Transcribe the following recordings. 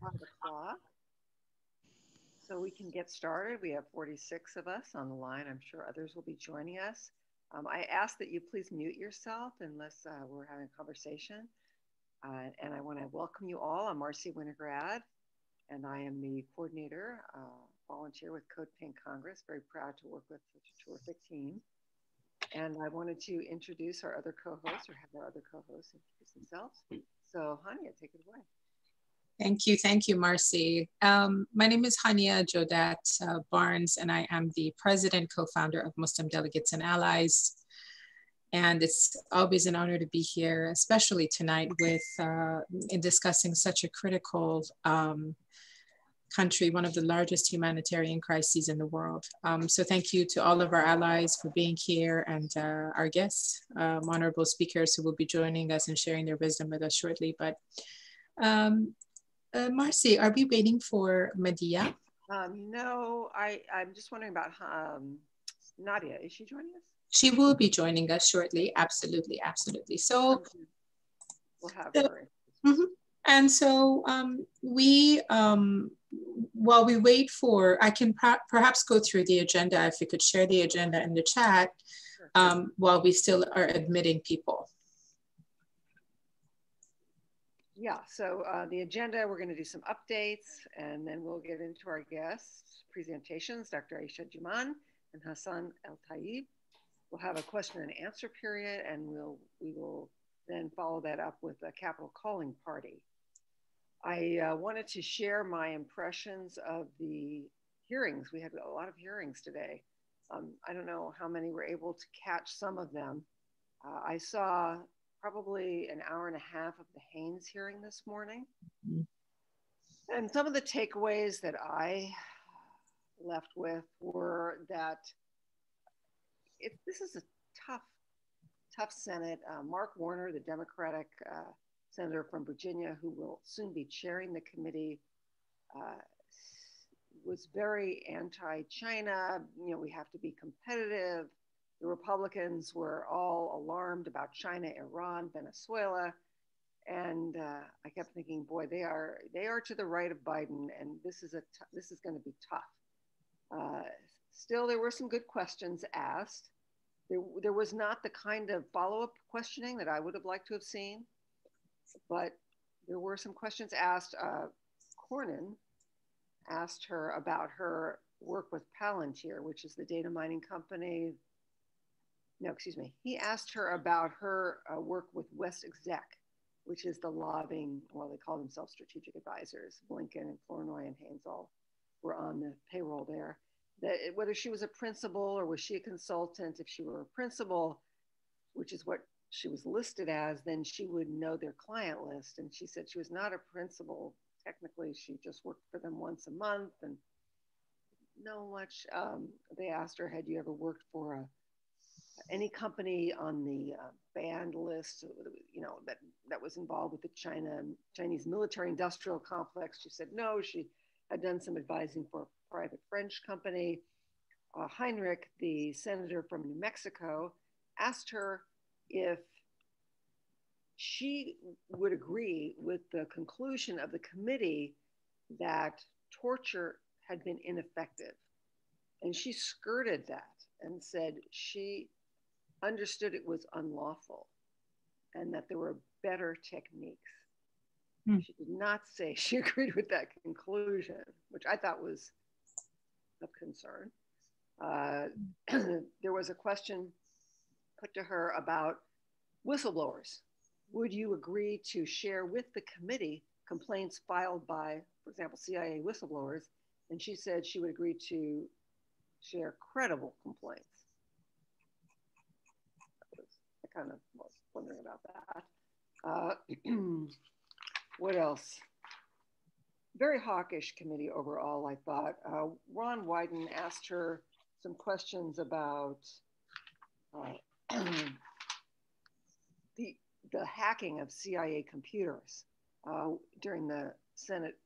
five o'clock. So we can get started. We have 46 of us on the line. I'm sure others will be joining us. Um, I ask that you please mute yourself unless uh, we're having a conversation. Uh, and I want to welcome you all. I'm Marcy Winograd, and I am the coordinator, uh, volunteer with Code Pink Congress. Very proud to work with such a terrific team. And I wanted to introduce our other co-hosts or have our other co-hosts introduce themselves. So Hanieh, take it away. Thank you. Thank you, Marcy. Um, my name is Hanieh Jodat uh, Barnes, and I am the president, co-founder of Muslim Delegates and Allies. And it's always an honor to be here, especially tonight with uh, in discussing such a critical um, country, one of the largest humanitarian crises in the world. Um, so thank you to all of our allies for being here and uh, our guests, um, honorable speakers who will be joining us and sharing their wisdom with us shortly. But um, uh, Marcy, are we waiting for Medea? Um, no, I, I'm just wondering about um, Nadia. Is she joining us? She will be joining us shortly. Absolutely, absolutely. So we'll have her. Mm -hmm. And so um, we um, while we wait for, I can perhaps go through the agenda, if you could share the agenda in the chat um, while we still are admitting people. Yeah, so uh, the agenda, we're gonna do some updates and then we'll get into our guests presentations, Dr. Aisha Jumaan and Hassan El-Tayyab. We'll have a question and answer period and we'll, we will then follow that up with a Capitol calling party. I uh, wanted to share my impressions of the hearings. We had a lot of hearings today. Um, I don't know how many were able to catch some of them. Uh, I saw probably an hour and a half of the Haynes hearing this morning. Mm-hmm. And some of the takeaways that I left with were that it, this is a tough, tough Senate. Uh, Mark Warner, the Democratic uh, senator from Virginia, who will soon be chairing the committee, uh, was very anti-China. You know, we have to be competitive. The Republicans were all alarmed about China, Iran, Venezuela, and uh, I kept thinking, boy, they are they are to the right of Biden, and this is a this is going to be tough. Uh, still, there were some good questions asked. There, there was not the kind of follow-up questioning that I would have liked to have seen but there were some questions asked. Uh, Cornyn asked her about her work with Palantir, which is the data mining company. No, excuse me. He asked her about her uh, work with WestExec, which is the lobbying, well, they call themselves strategic advisors. Blinken and Flournoy and Haynes all were on the payroll there. That whether she was a principal or was she a consultant, if she were a principal, which is what she was listed as, then she would know their client list. And she said she was not a principal. Technically, she just worked for them once a month and no much. Um, they asked her, had you ever worked for a, any company on the uh, banned list, you know, that, that was involved with the China, Chinese military industrial complex? She said no, she had done some advising for a private French company. Uh, Heinrich, the senator from New Mexico, asked her if she would agree with the conclusion of the committee that torture had been ineffective. And she skirted that and said she understood it was unlawful and that there were better techniques. Hmm. She did not say she agreed with that conclusion, which I thought was of concern. Uh, there was a question put to her about whistleblowers. Would you agree to share with the committee complaints filed by, for example, CIA whistleblowers? And she said she would agree to share credible complaints. I kind of was wondering about that. Uh, what else? Very hawkish committee overall, I thought. Uh, Ron Wyden asked her some questions about uh, the, the hacking of CIA computers uh, during the Senate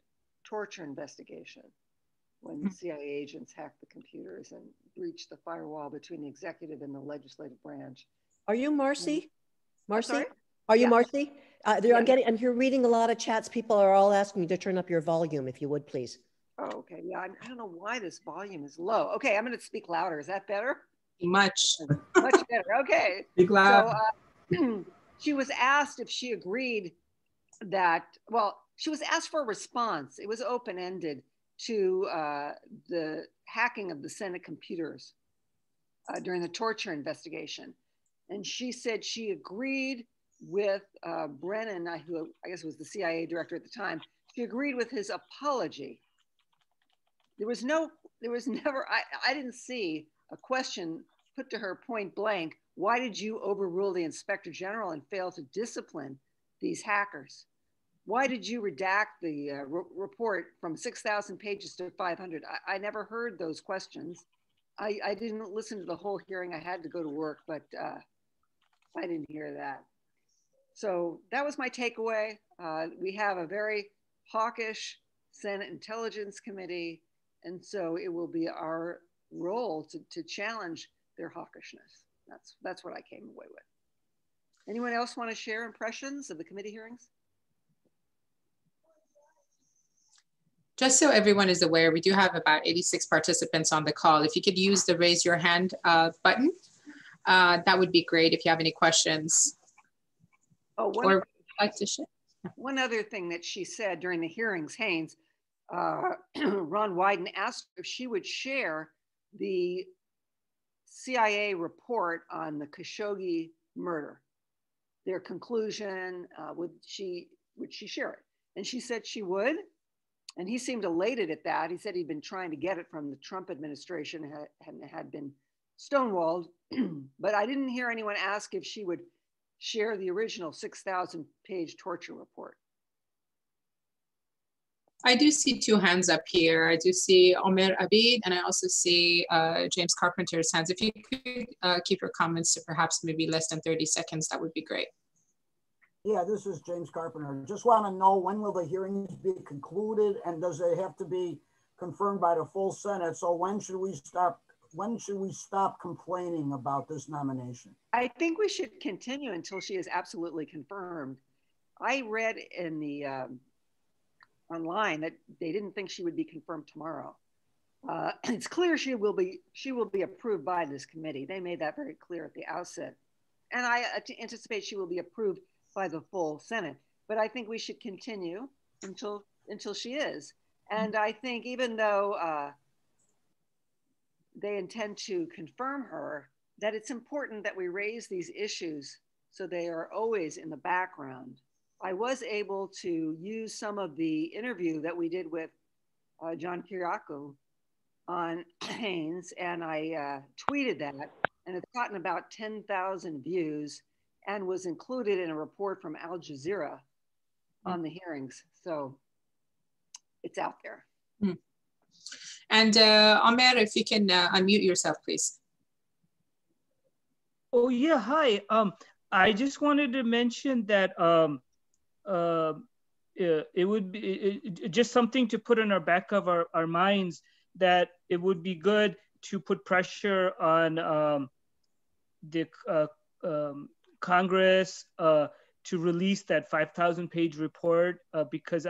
torture investigation when the hmm. CIA agents hacked the computers and breached the firewall between the executive and the legislative branch. Are you Marcy? Marcy? Are you yeah. Marcy? Uh, yeah. I'm getting, I'm here reading a lot of chats. People are all asking you to turn up your volume, if you would, please. Oh, okay. Yeah, I, I don't know why this volume is low. Okay, I'm going to speak louder. Is that better? Much. Much better. Okay. Speak loud. So, uh, she was asked if she agreed that, well, she was asked for a response. It was open ended to uh, the hacking of the Senate computers uh, during the torture investigation. And she said she agreed with uh, Brennan, who I guess was the CIA director at the time. She agreed with his apology. There was no, there was never, I, I didn't see a question put to her point blank why did you overrule the inspector general and fail to discipline these hackers? Why did you redact the uh, re- report from 6,000 pages to 500? I, I, never heard those questions. I, I, didn't listen to the whole hearing. I had to go to work, but uh, I didn't hear that. So that was my takeaway. Uh, we have a very hawkish Senate Intelligence Committee, and so it will be our role to, to challenge their hawkishness. That's, that's what I came away with. Anyone else want to share impressions of the committee hearings? Just so everyone is aware, we do have about 86 participants on the call. If you could use the raise your hand uh, button, uh, that would be great if you have any questions. Oh, one, or like to share. One other thing that she said during the hearings, Haynes, uh, Ron Wyden asked if she would share the CIA report on the Khashoggi murder. Their conclusion, uh, would she would she share it? And she said she would. And he seemed elated at that. He said he'd been trying to get it from the Trump administration and had, had been stonewalled. but I didn't hear anyone ask if she would share the original 6,000 page torture report. I do see two hands up here. I do see Omer Abid and I also see uh, James Carpenter's hands. If you could uh, keep your comments to perhaps maybe less than 30 seconds, that would be great. Yeah, this is James Carpenter. Just want to know when will the hearings be concluded and does it have to be confirmed by the full Senate? So when should we stop when should we stop complaining about this nomination? I think we should continue until she is absolutely confirmed. I read in the um, online that they didn't think she would be confirmed tomorrow. Uh, it's clear she will be she will be approved by this committee. They made that very clear at the outset, and I uh, anticipate she will be approved by the full Senate. But I think we should continue until until she is. And I think even though uh, they intend to confirm her, that it's important that we raise these issues so they are always in the background. I was able to use some of the interview that we did with uh, John Kiriakou on Haynes, and I uh, tweeted that, and it's gotten about 10,000 views and was included in a report from Al Jazeera on the hearings. So it's out there. Mm. And uh, Omer, if you can uh, unmute yourself, please. Oh yeah, hi. Um, I just wanted to mention that um, uh, it would be it, just something to put in our back of our, our minds that it would be good to put pressure on um, the uh, um, Congress uh, to release that 5,000 page report uh, because,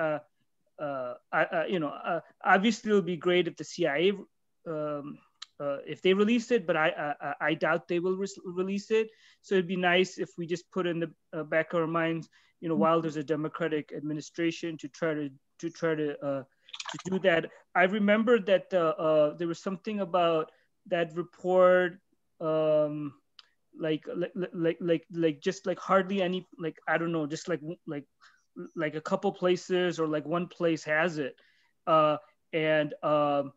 uh, uh, I, you know, uh, obviously it'll be great if the CIA, um, if they release it, but I, I, I doubt they will re release it. So it'd be nice if we just put in the back of our minds, you know, mm -hmm. while there's a Democratic administration to try to to try to to do that. I remember that there was something about that report. Um, like like like like like just like hardly any like I don't know just like like like a couple places or like one place has it. Uh and um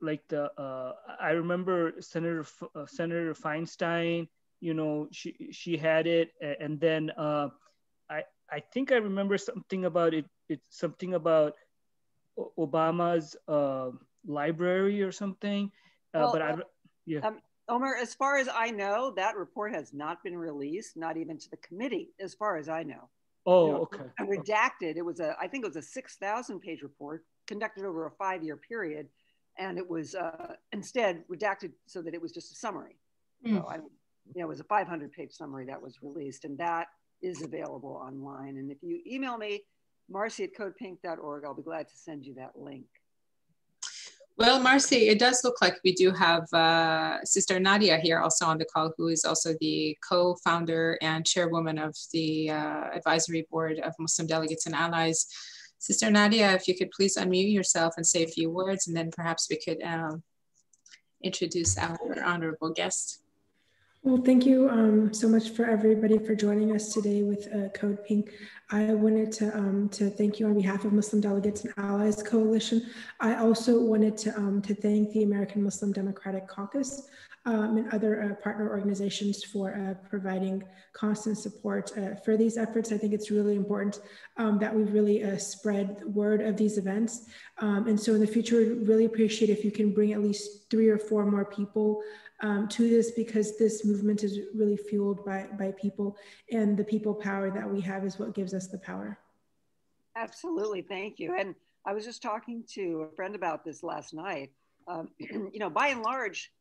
like the uh I remember Senator uh, Senator Feinstein you know she she had it. And then uh I I think I remember something about it it's something about Obama's uh, library or something. Uh, well, but I yeah. um, Omer, as far as I know, that report has not been released, not even to the committee, as far as I know. Oh, you know, okay. Redacted. It was a, I think it was a 6,000 page report conducted over a five year period. And it was uh, instead redacted so that it was just a summary. Mm. So I don't, you know, it was a 500 page summary that was released. And that is available online. And if you email me, marcy at codepink.org, I'll be glad to send you that link. Well, Marcy, it does look like we do have uh, Sister Nadia here also on the call, who is also the co-founder and chairwoman of the uh, advisory board of Muslim delegates and allies. Sister Nadia, if you could please unmute yourself and say a few words, and then perhaps we could um, introduce our honorable guest. Well, thank you um, so much for everybody for joining us today with uh, Code Pink. I wanted to, um, to thank you on behalf of Muslim Delegates and Allies Coalition. I also wanted to, um, to thank the American Muslim Democratic Caucus um, and other uh, partner organizations for uh, providing constant support uh, for these efforts. I think it's really important um, that we really uh, spread the word of these events. Um, and so in the future, we'd really appreciate if you can bring at least three or four more people um, to this because this movement is really fueled by, by people and the people power that we have is what gives us the power. Absolutely, thank you. And I was just talking to a friend about this last night. Um, you know, by and large,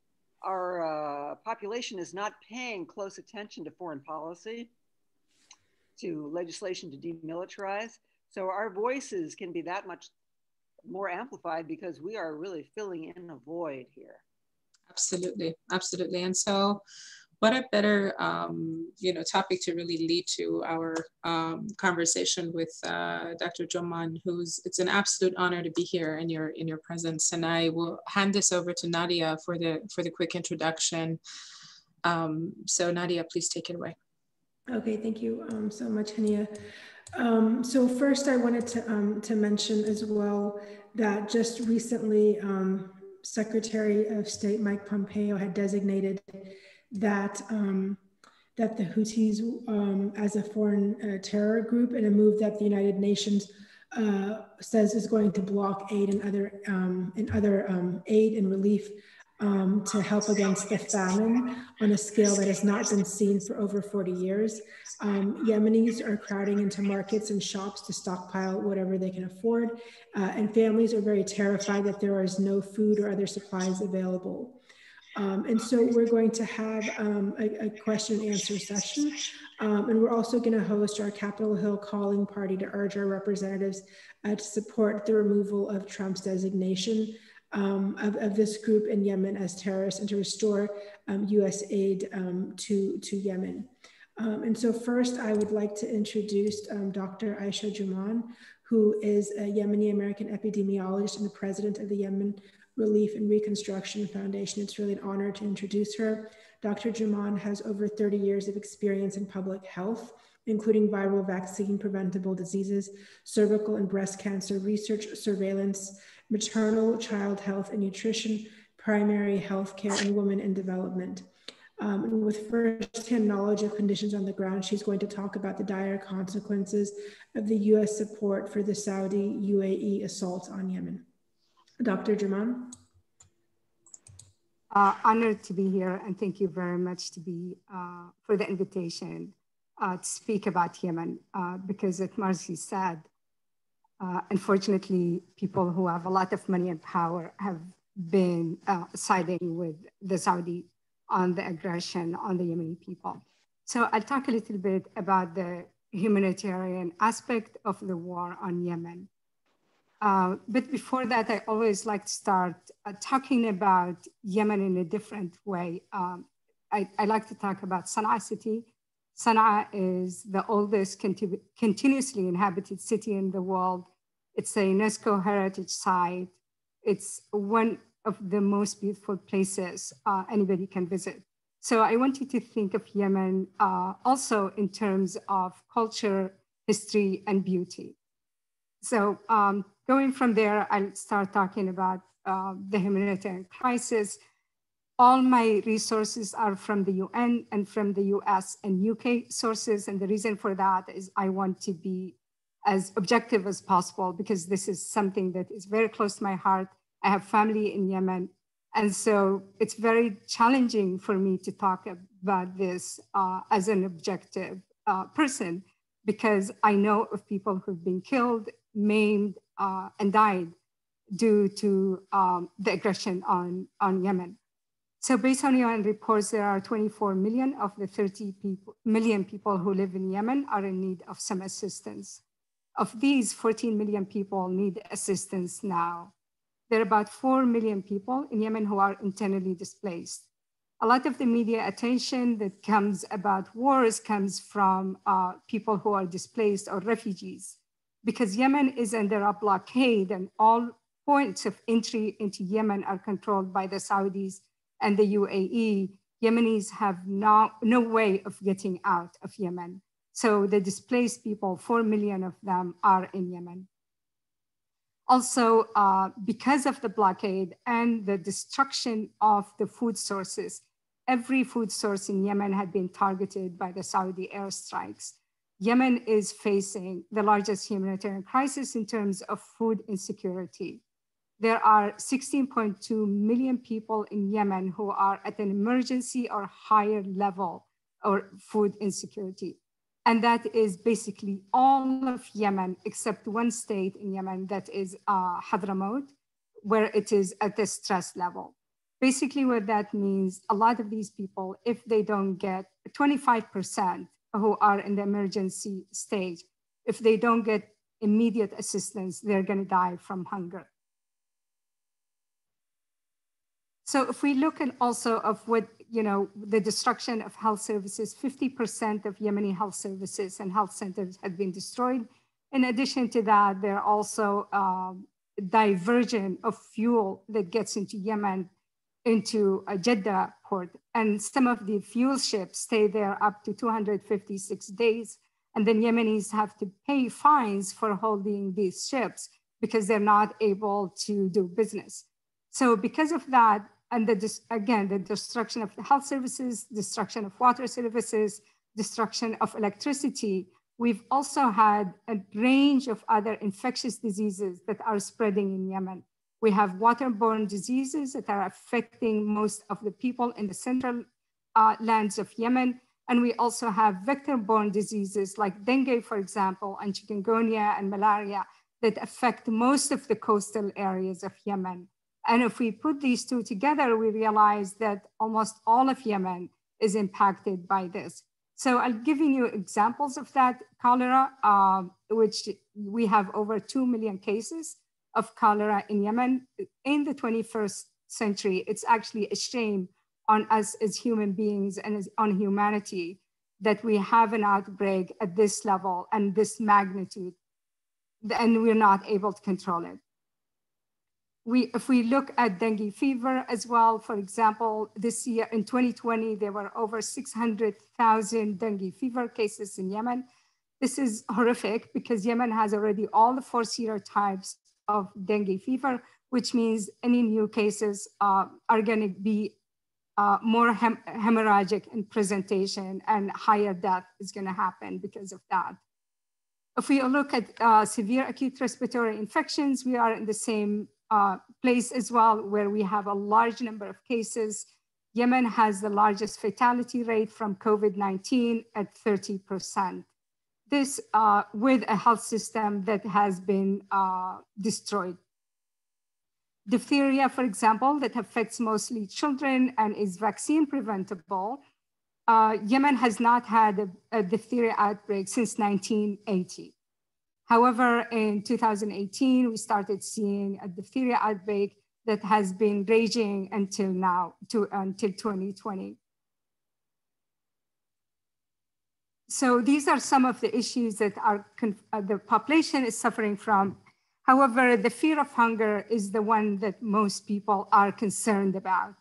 our uh, population is not paying close attention to foreign policy, to legislation to demilitarize. So our voices can be that much more amplified because we are really filling in a void here. Absolutely, absolutely. And so, what a better um, you know topic to really lead to our um, conversation with uh, Dr. Jumaan, who's it's an absolute honor to be here in your in your presence. And I will hand this over to Nadia for the for the quick introduction. Um, so Nadia, please take it away. Okay, thank you um, so much, Hanieh. Um, so first, I wanted to um, to mention as well that just recently, um, Secretary of State Mike Pompeo had designated that um, that the Houthis um, as a foreign uh, terror group in a move that the United Nations uh, says is going to block aid and other um, and other um, aid and relief um, to help against the famine on a scale that has not been seen for over 40 years. Um, Yemenis are crowding into markets and shops to stockpile whatever they can afford, uh, and families are very terrified that there is no food or other supplies available. Um, and so we're going to have um, a, a, question and answer session. Um, and we're also going to host our Capitol Hill calling party to urge our representatives uh, to support the removal of Trump's designation um, of, of, this group in Yemen as terrorists and to restore US um, aid um, to, to Yemen. Um, and so first, I would like to introduce um, Dr. Aisha Jumaan, who is a Yemeni American epidemiologist and the president of the Yemen Relief and Reconstruction Foundation. It's really an honor to introduce her. Dr. Jumaan has over 30 years of experience in public health, including viral vaccine preventable diseases, cervical and breast cancer research, surveillance, maternal child health and nutrition, primary health care, and women in development. Um, and with firsthand knowledge of conditions on the ground, she's going to talk about the dire consequences of the US support for the Saudi UAE assault on Yemen. Dr. Jumaan. Uh, honored to be here and thank you very much to be uh, for the invitation uh, to speak about Yemen uh, because as Marcy said, uh, unfortunately, people who have a lot of money and power have been uh, siding with the Saudi on the aggression on the Yemeni people. So I'll talk a little bit about the humanitarian aspect of the war on Yemen. Uh, but before that, I always like to start uh, talking about Yemen in a different way. Um, I, I, like to talk about Sana'a city. Sana'a is the oldest continu continuously inhabited city in the world. It's a UNESCO heritage site. It's one of the most beautiful places uh, anybody can visit. So I want you to think of Yemen uh, also in terms of culture, history, and beauty. So um, going from there, I'll start talking about uh, the humanitarian crisis. All my resources are from the UN and from the US and UK sources. And the reason for that is I want to be as objective as possible because this is something that is very close to my heart I have family in Yemen. And so it's very challenging for me to talk about this uh, as an objective uh, person because I know of people who've been killed, maimed, uh, and died due to um, the aggression on, on Yemen. So based on UN reports, there are 24 million of the 30 people, million people who live in Yemen are in need of some assistance. Of these, 14 million people need assistance now. There are about 4 million people in Yemen who are internally displaced. A lot of the media attention that comes about wars comes from uh, people who are displaced or refugees. Because Yemen is under a blockade and all points of entry into Yemen are controlled by the Saudis and the UAE, Yemenis have no, no way of getting out of Yemen. So the displaced people, 4 million of them are in Yemen. Also, uh, because of the blockade and the destruction of the food sources, every food source in Yemen had been targeted by the Saudi airstrikes. Yemen is facing the largest humanitarian crisis in terms of food insecurity. There are 16.2 million people in Yemen who are at an emergency or higher level or food insecurity. And that is basically all of Yemen, except one state in Yemen that is uh, Hadramaut, where it is at the stress level. Basically, what that means, a lot of these people, if they don't get 25% who are in the emergency stage, if they don't get immediate assistance, they're going to die from hunger. So if we look at also of what, you know, the destruction of health services, 50% of Yemeni health services and health centers have been destroyed. In addition to that, there are also um, diversion of fuel that gets into Yemen into a Jeddah port. And some of the fuel ships stay there up to 256 days. And then Yemenis have to pay fines for holding these ships because they're not able to do business. So because of that, and the, again, the destruction of the health services, destruction of water services, destruction of electricity, we've also had a range of other infectious diseases that are spreading in Yemen. We have waterborne diseases that are affecting most of the people in the central uh, lands of Yemen. And we also have vector-borne diseases like dengue, for example, and chikungunya and malaria that affect most of the coastal areas of Yemen. And if we put these two together, we realize that almost all of Yemen is impacted by this. So I'll give you examples of that cholera, uh, which we have over 2 million cases of cholera in Yemen. In the 21st century, it's actually a shame on us as human beings and as, on humanity that we have an outbreak at this level and this magnitude, and we're not able to control it we, if we look at dengue fever as well, for example, this year in 2020, there were over 600,000 dengue fever cases in Yemen. This is horrific because Yemen has already all the four serotypes of dengue fever, which means any new cases uh, are going to be uh, more hem hemorrhagic in presentation and higher death is going to happen because of that. If we look at uh, severe acute respiratory infections, we are in the same uh, place as well where we have a large number of cases. Yemen has the largest fatality rate from COVID-19 at 30%. This uh, with a health system that has been uh, destroyed. Diphtheria, for example, that affects mostly children and is vaccine preventable. Uh, Yemen has not had a, a diphtheria outbreak since 1980. However, in 2018, we started seeing a diphtheria outbreak that has been raging until now, to, until 2020. So these are some of the issues that are uh, the population is suffering from. However, the fear of hunger is the one that most people are concerned about.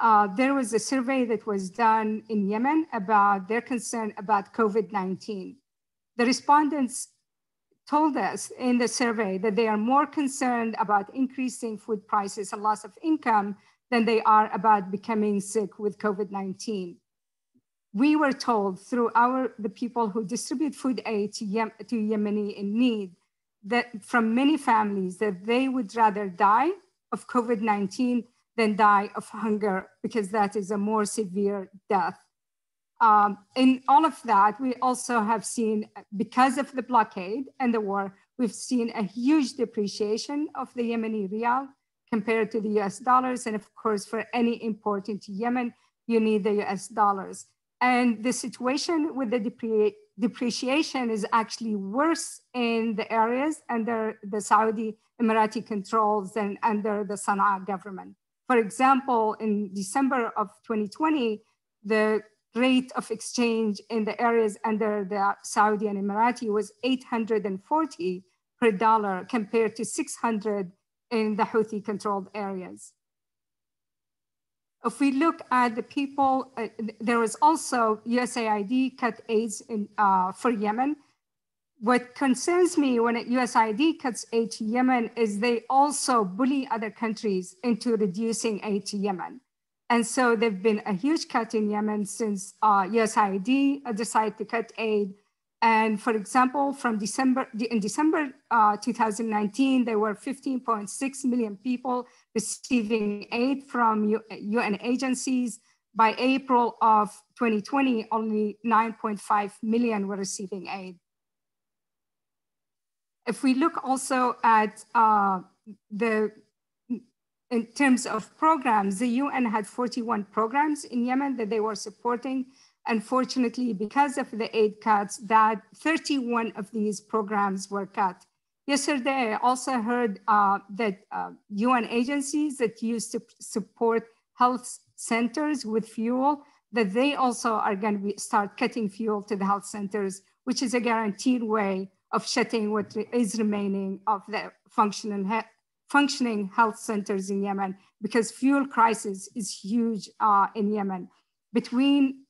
Uh, there was a survey that was done in Yemen about their concern about COVID-19. The respondents told us in the survey that they are more concerned about increasing food prices and loss of income than they are about becoming sick with COVID-19. We were told through our, the people who distribute food aid to, Yem, to Yemeni in need that from many families that they would rather die of COVID-19 than die of hunger because that is a more severe death. Um, in all of that, we also have seen, because of the blockade and the war, we've seen a huge depreciation of the Yemeni rial compared to the US dollars. And of course, for any import into Yemen, you need the US dollars. And the situation with the depre depreciation is actually worse in the areas under the Saudi Emirati controls than under the Sana'a government. For example, in December of 2020, the rate of exchange in the areas under the Saudi and Emirati was 840 per dollar compared to 600 in the Houthi controlled areas. If we look at the people, uh, there was also USAID cut aids in, uh, for Yemen. What concerns me when USAID cuts aid to Yemen is they also bully other countries into reducing aid to Yemen. And so there've been a huge cut in Yemen since uh, USAID decided to cut aid. And for example, from December, in December uh, 2019, there were 15.6 million people receiving aid from UN agencies. By April of 2020, only 9.5 million were receiving aid. If we look also at uh, the in terms of programs, the UN had 41 programs in Yemen that they were supporting. Unfortunately, because of the aid cuts, that 31 of these programs were cut. Yesterday, I also heard uh, that uh, UN agencies that used to support health centers with fuel, that they also are going to start cutting fuel to the health centers, which is a guaranteed way of shutting what is remaining of the functioning functioning health centers in Yemen because fuel crisis is huge uh, in Yemen. Between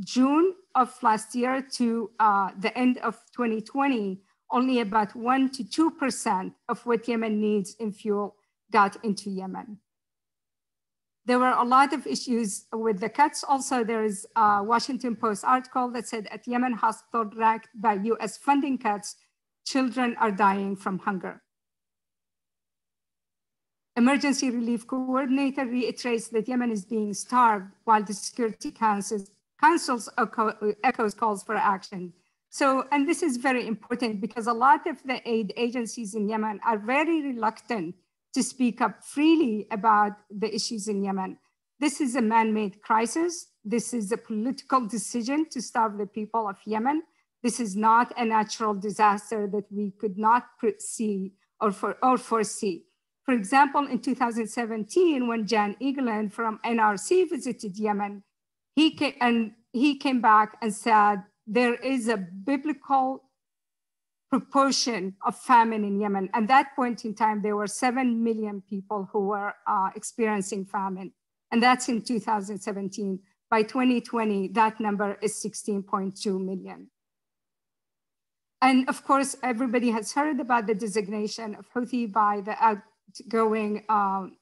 June of last year to uh, the end of 2020, only about 1% to 2% of what Yemen needs in fuel got into Yemen. There were a lot of issues with the cuts. Also, there is a Washington Post article that said at Yemen hospital racked by US funding cuts, children are dying from hunger. Emergency Relief Coordinator reiterates that Yemen is being starved while the Security Council's, Council's echoes calls for action. So, and this is very important because a lot of the aid agencies in Yemen are very reluctant to speak up freely about the issues in Yemen. This is a man-made crisis. This is a political decision to starve the people of Yemen. This is not a natural disaster that we could not see or, for, or foresee. For example, in 2017, when Jan Egeland from NRC visited Yemen, he came, and he came back and said, there is a biblical proportion of famine in Yemen. At that point in time, there were 7 million people who were uh, experiencing famine. And that's in 2017. By 2020, that number is 16.2 million. And of course, everybody has heard about the designation of Houthi by the going um,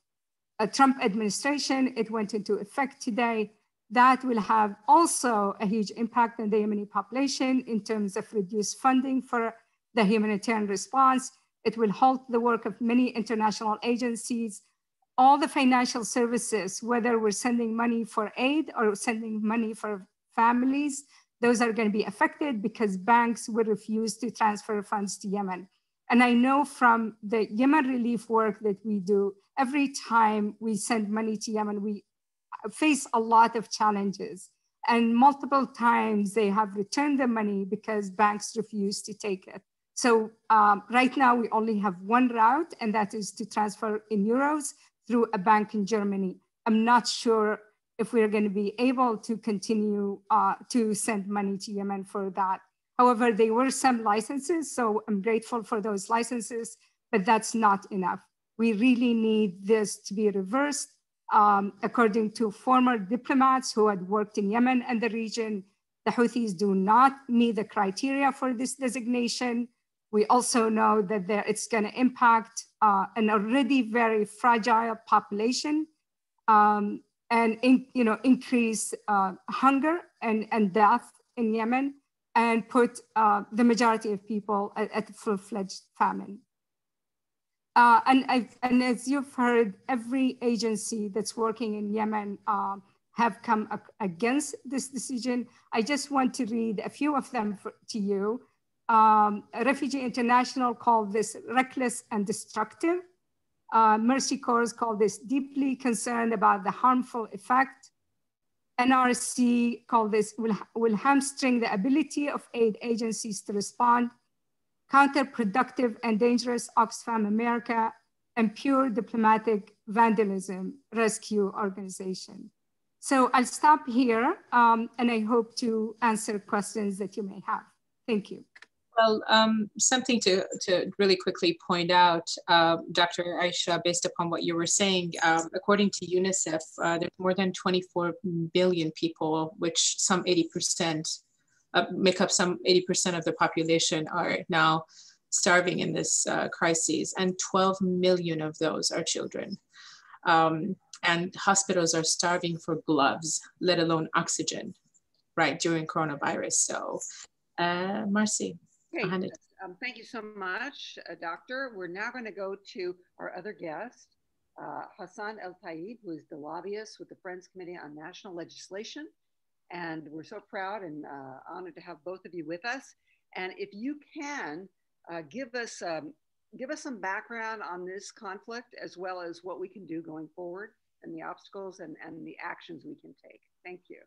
a Trump administration. It went into effect today. That will have also a huge impact on the Yemeni population in terms of reduced funding for the humanitarian response. It will halt the work of many international agencies. All the financial services, whether we're sending money for aid or sending money for families, those are going to be affected because banks will refuse to transfer funds to Yemen. And I know from the Yemen relief work that we do, every time we send money to Yemen, we face a lot of challenges. And multiple times they have returned the money because banks refuse to take it. So um, right now we only have one route, and that is to transfer in euros through a bank in Germany. I'm not sure if we're going to be able to continue uh, to send money to Yemen for that. However, there were some licenses, so I'm grateful for those licenses, but that's not enough. We really need this to be reversed. Um, according to former diplomats who had worked in Yemen and the region, the Houthis do not meet the criteria for this designation. We also know that there, it's going to impact uh, an already very fragile population um, and in, you know, increase uh, hunger and, and death in Yemen and put uh, the majority of people at, at full-fledged famine. Uh, and, and, as you've heard, every agency that's working in Yemen uh, have come against this decision. I just want to read a few of them for, to you. Um, Refugee International called this reckless and destructive. Uh, Mercy Corps called this deeply concerned about the harmful effect. NRC called this will, will hamstring the ability of aid agencies to respond, counterproductive and dangerous Oxfam America, and pure diplomatic vandalism rescue organization. So I'll stop here um, and I hope to answer questions that you may have. Thank you. Well, um, something to, to really quickly point out, uh, Dr. Aisha, based upon what you were saying, um, according to UNICEF, uh, there's more than 24 billion people, which some 80% uh, make up some 80% of the population are now starving in this uh, crisis, and 12 million of those are children. Um, and hospitals are starving for gloves, let alone oxygen, right, during coronavirus. So, uh, Marcy. Great. Um, thank you so much, uh, Doctor. We're now going to go to our other guest, uh, Hassan El-Tayyab, who is the lobbyist with the Friends Committee on National Legislation. And we're so proud and uh, honored to have both of you with us. And if you can, uh, give, us, um, give us some background on this conflict, as well as what we can do going forward and the obstacles and, and the actions we can take. Thank you.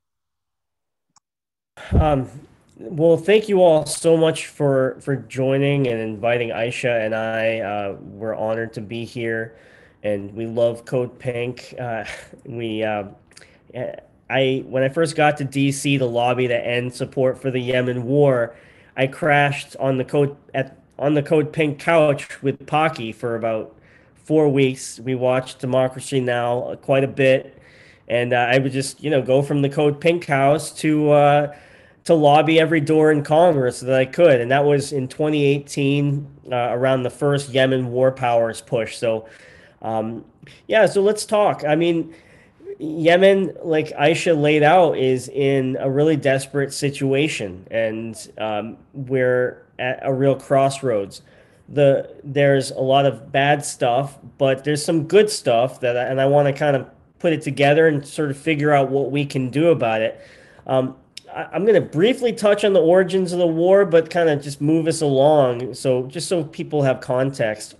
Um, well, thank you all so much for for joining and inviting Aisha and I. Uh, we're honored to be here, and we love Code Pink. Uh, we, uh, I when I first got to DC to lobby to end support for the Yemen war, I crashed on the code at on the Code Pink couch with Pocky for about four weeks. We watched Democracy Now quite a bit, and uh, I would just you know go from the Code Pink house to uh, to lobby every door in Congress that I could, and that was in 2018 uh, around the first Yemen war powers push. So, um, yeah, so let's talk. I mean, Yemen, like Aisha laid out, is in a really desperate situation, and um, we're at a real crossroads. The there's a lot of bad stuff, but there's some good stuff that, I, and I want to kind of put it together and sort of figure out what we can do about it. Um, I'm going to briefly touch on the origins of the war, but kind of just move us along. So, just so people have context.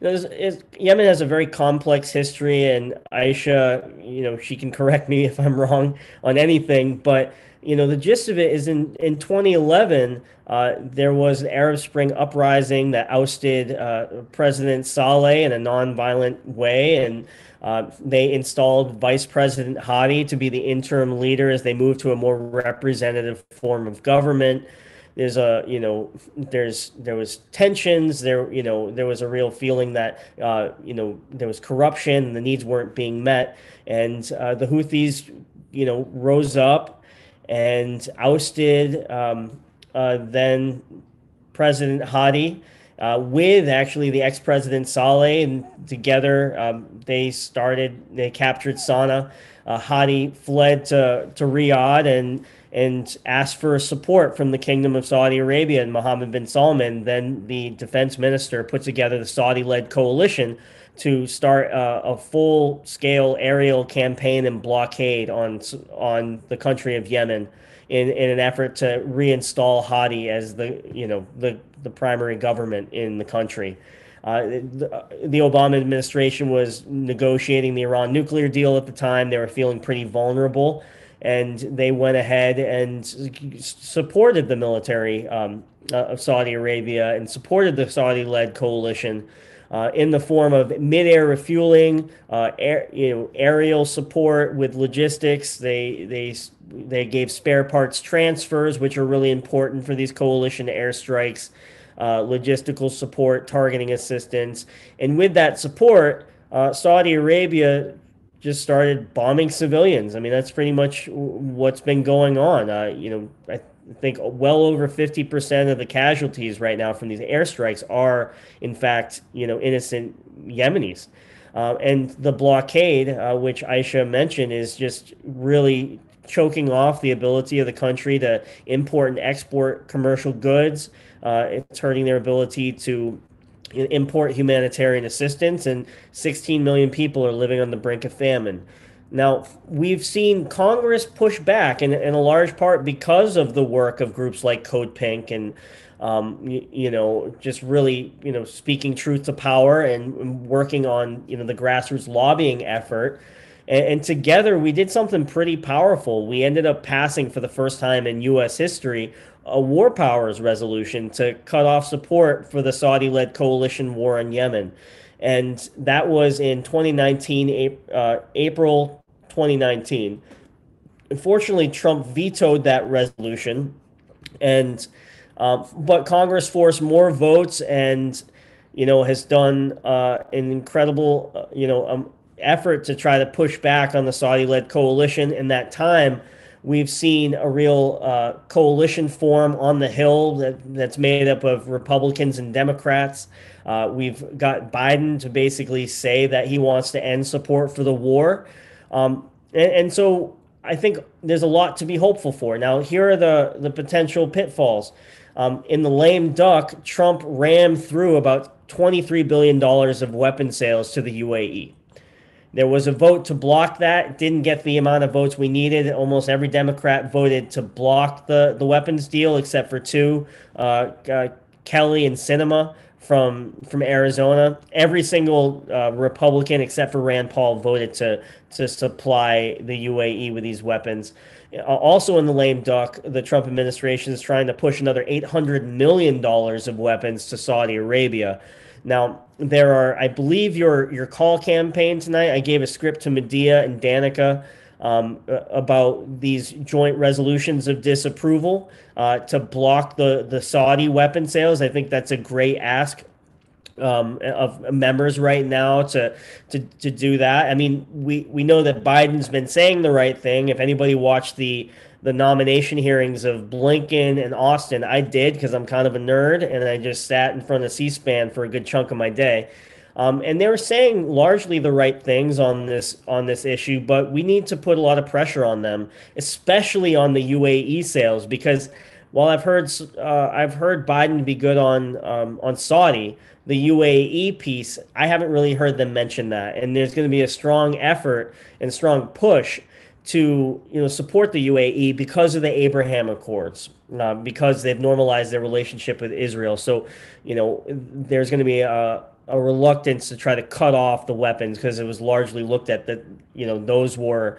You know, Yemen has a very complex history, and Aisha, you know, she can correct me if I'm wrong on anything, but you know, the gist of it is in in 2011, uh, there was an Arab Spring uprising that ousted uh, President Saleh in a nonviolent way, and uh, they installed Vice President Hadi to be the interim leader as they move to a more representative form of government. There's a, you know, there's there was tensions. There, you know, there was a real feeling that, uh, you know, there was corruption and the needs weren't being met. And uh, the Houthis, you know, rose up and ousted um, uh, then President Hadi uh, with actually the ex-president Saleh, and together um, they started. They captured Sana'a. Uh, Hadi fled to to Riyadh and and asked for support from the Kingdom of Saudi Arabia and Mohammed bin Salman. Then the defense minister put together the Saudi-led coalition to start uh, a full-scale aerial campaign and blockade on on the country of Yemen in, in an effort to reinstall Hadi as the you know the the primary government in the country. Uh, the, the, Obama administration was negotiating the Iran nuclear deal at the time. They were feeling pretty vulnerable, and they went ahead and supported the military um, uh, of Saudi Arabia and supported the Saudi-led coalition uh, in the form of mid-air refueling, uh, air, you know, aerial support with logistics. They they they gave spare parts transfers, which are really important for these coalition airstrikes. Uh, logistical support, targeting assistance, and with that support, uh, Saudi Arabia just started bombing civilians. I mean, that's pretty much what's been going on. Uh, you know, I think well over 50% of the casualties right now from these airstrikes are, in fact, you know, innocent Yemenis. Uh, and the blockade, uh, which Aisha mentioned, is just really choking off the ability of the country to import and export commercial goods. Uh, it's hurting their ability to import humanitarian assistance, and 16 million people are living on the brink of famine. Now, we've seen Congress push back in, in a large part because of the work of groups like Code Pink and, um, you, you, know, just really, you know, speaking truth to power and working on, you know, the grassroots lobbying effort. And, and together we did something pretty powerful. We ended up passing for the first time in U.S. history a war powers resolution to cut off support for the Saudi led coalition war in Yemen and that was in 2019, uh, April 2019. Unfortunately, Trump vetoed that resolution, and um, but Congress forced more votes and you know has done uh, an incredible uh, you know um, effort to try to push back on the Saudi-led coalition. In that time, we've seen a real uh, coalition form on the Hill that, that's made up of Republicans and Democrats. Uh, we've got Biden to basically say that he wants to end support for the war. Um, and, and, so I think there's a lot to be hopeful for. Now, here are the, the potential pitfalls. Um, in the lame duck, Trump rammed through about $23 billion of weapon sales to the UAE. There was a vote to block that. Didn't get the amount of votes we needed. Almost every Democrat voted to block the, the weapons deal, except for two uh, uh, Kelly and Sinema from from Arizona. Every single uh, Republican except for Rand Paul voted to to supply the UAE with these weapons. Also in the lame duck, the Trump administration is trying to push another eight hundred million dollars of weapons to Saudi Arabia. Now there are, I believe, your your call campaign tonight. I gave a script to Medea and Danica um, about these joint resolutions of disapproval uh, to block the, the Saudi weapon sales. I think that's a great ask um, of members right now to, to to do that. I mean, we we know that Biden's been saying the right thing. If anybody watched the the nomination hearings of Blinken and Austin, I did because I'm kind of a nerd and I just sat in front of C-SPAN for a good chunk of my day. Um, and they were saying largely the right things on this on this issue, but we need to put a lot of pressure on them, especially on the UAE sales, because while I've heard uh, I've heard Biden be good on um, on Saudi, the UAE piece, I haven't really heard them mention that. And there's going to be a strong effort and strong push to you know support the UAE because of the Abraham Accords, uh, because they've normalized their relationship with Israel. So, you know, there's going to be a a reluctance to try to cut off the weapons because it was largely looked at that you know those were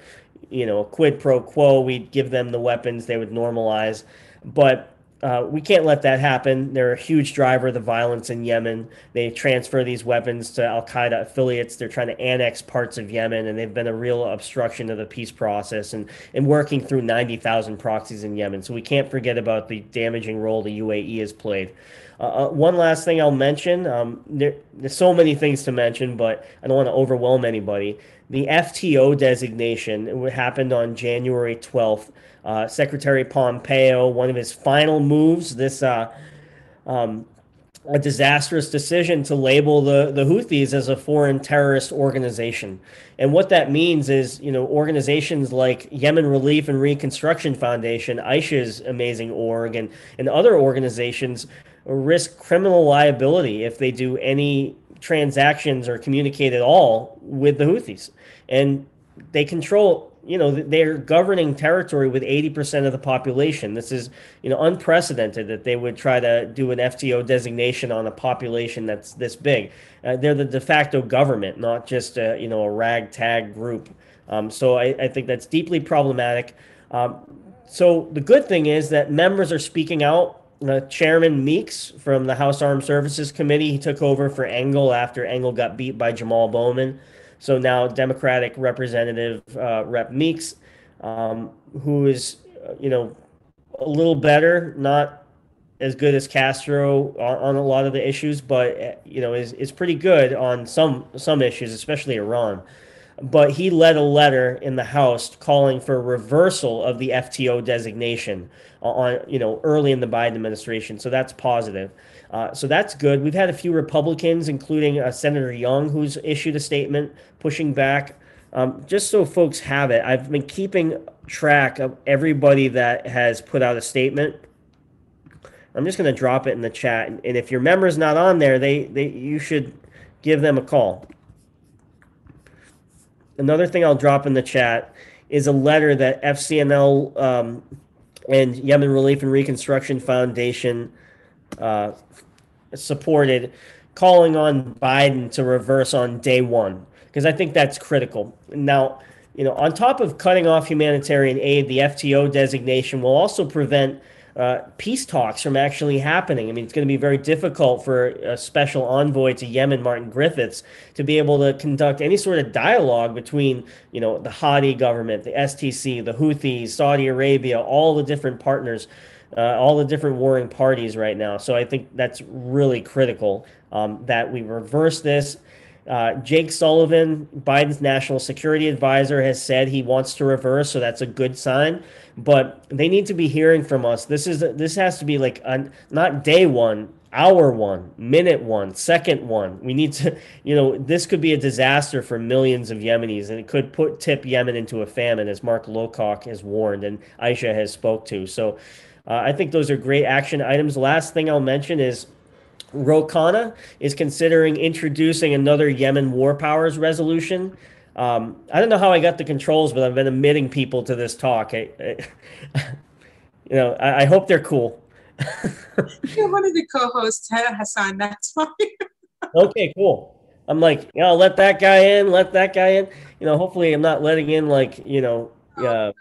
you know quid pro quo we'd give them the weapons they would normalize but uh, we can't let that happen. They're a huge driver of the violence in Yemen. They transfer these weapons to Al Qaeda affiliates. They're trying to annex parts of Yemen, and they've been a real obstruction of the peace process and, and working through 90,000 proxies in Yemen. So we can't forget about the damaging role the UAE has played. Uh, uh, one last thing I'll mention um, there, there's so many things to mention, but I don't want to overwhelm anybody. The FTO designation happened on January 12th. Uh, Secretary Pompeo, one of his final moves, this uh, um, a disastrous decision to label the, the Houthis as a foreign terrorist organization. And what that means is, you know, organizations like Yemen Relief and Reconstruction Foundation, Aisha's amazing org, and, and other organizations risk criminal liability if they do any transactions or communicate at all with the Houthis. And they control, you know, they're governing territory with 80% of the population. This is, you know, unprecedented that they would try to do an FTO designation on a population that's this big. Uh, they're the de facto government, not just, a, you know, a ragtag group. Um, so I, I, think that's deeply problematic. Um, so the good thing is that members are speaking out uh, Chairman Meeks from the House Armed Services Committee. He took over for Engel after Engel got beat by Jamal Bowman. So now Democratic Representative uh, Rep Meeks, um, who is, uh, you know, a little better, not as good as Castro on, on, a lot of the issues, but uh, you know, is is pretty good on some some issues, especially Iran but he led a letter in the House calling for reversal of the FTO designation on you know early in the Biden administration. So that's positive. Uh, so that's good. We've had a few Republicans, including uh, Senator Young, who's issued a statement pushing back. Um, just so folks have it, I've been keeping track of everybody that has put out a statement. I'm just going to drop it in the chat, and if your member's not on there, they they you should give them a call. Another thing I'll drop in the chat is a letter that FCNL um, and Yemen Relief and Reconstruction Foundation uh, supported, calling on Biden to reverse on day one, because I think that's critical. Now, you know, on top of cutting off humanitarian aid, the FTO designation will also prevent uh, peace talks from actually happening. I mean, it's going to be very difficult for a special envoy to Yemen, Martin Griffiths, to be able to conduct any sort of dialogue between, you know, the Hadi government, the STC, the Houthis, Saudi Arabia, all the different partners, uh, all the different warring parties right now. So I think that's really critical um, that we reverse this. Uh, Jake Sullivan, Biden's national security advisor, has said he wants to reverse, so that's a good sign. But they need to be hearing from us. This is this has to be like a, not day one, hour one, minute one, second one. We need to, you know, this could be a disaster for millions of Yemenis, and it could put tip Yemen into a famine, as Mark Lowcock has warned and Aisha has spoke to. So, uh, I think those are great action items. Last thing I'll mention is Ro Khanna is considering introducing another Yemen War Powers resolution. Um, I don't know how I got the controls, but I've been admitting people to this talk. I, I, you know, I, I, hope they're cool. You're one of the co-hosts, Hassan. That's fine. okay, cool. I'm like, you know, let that guy in, let that guy in. You know, hopefully, I'm not letting in like, you know, uh,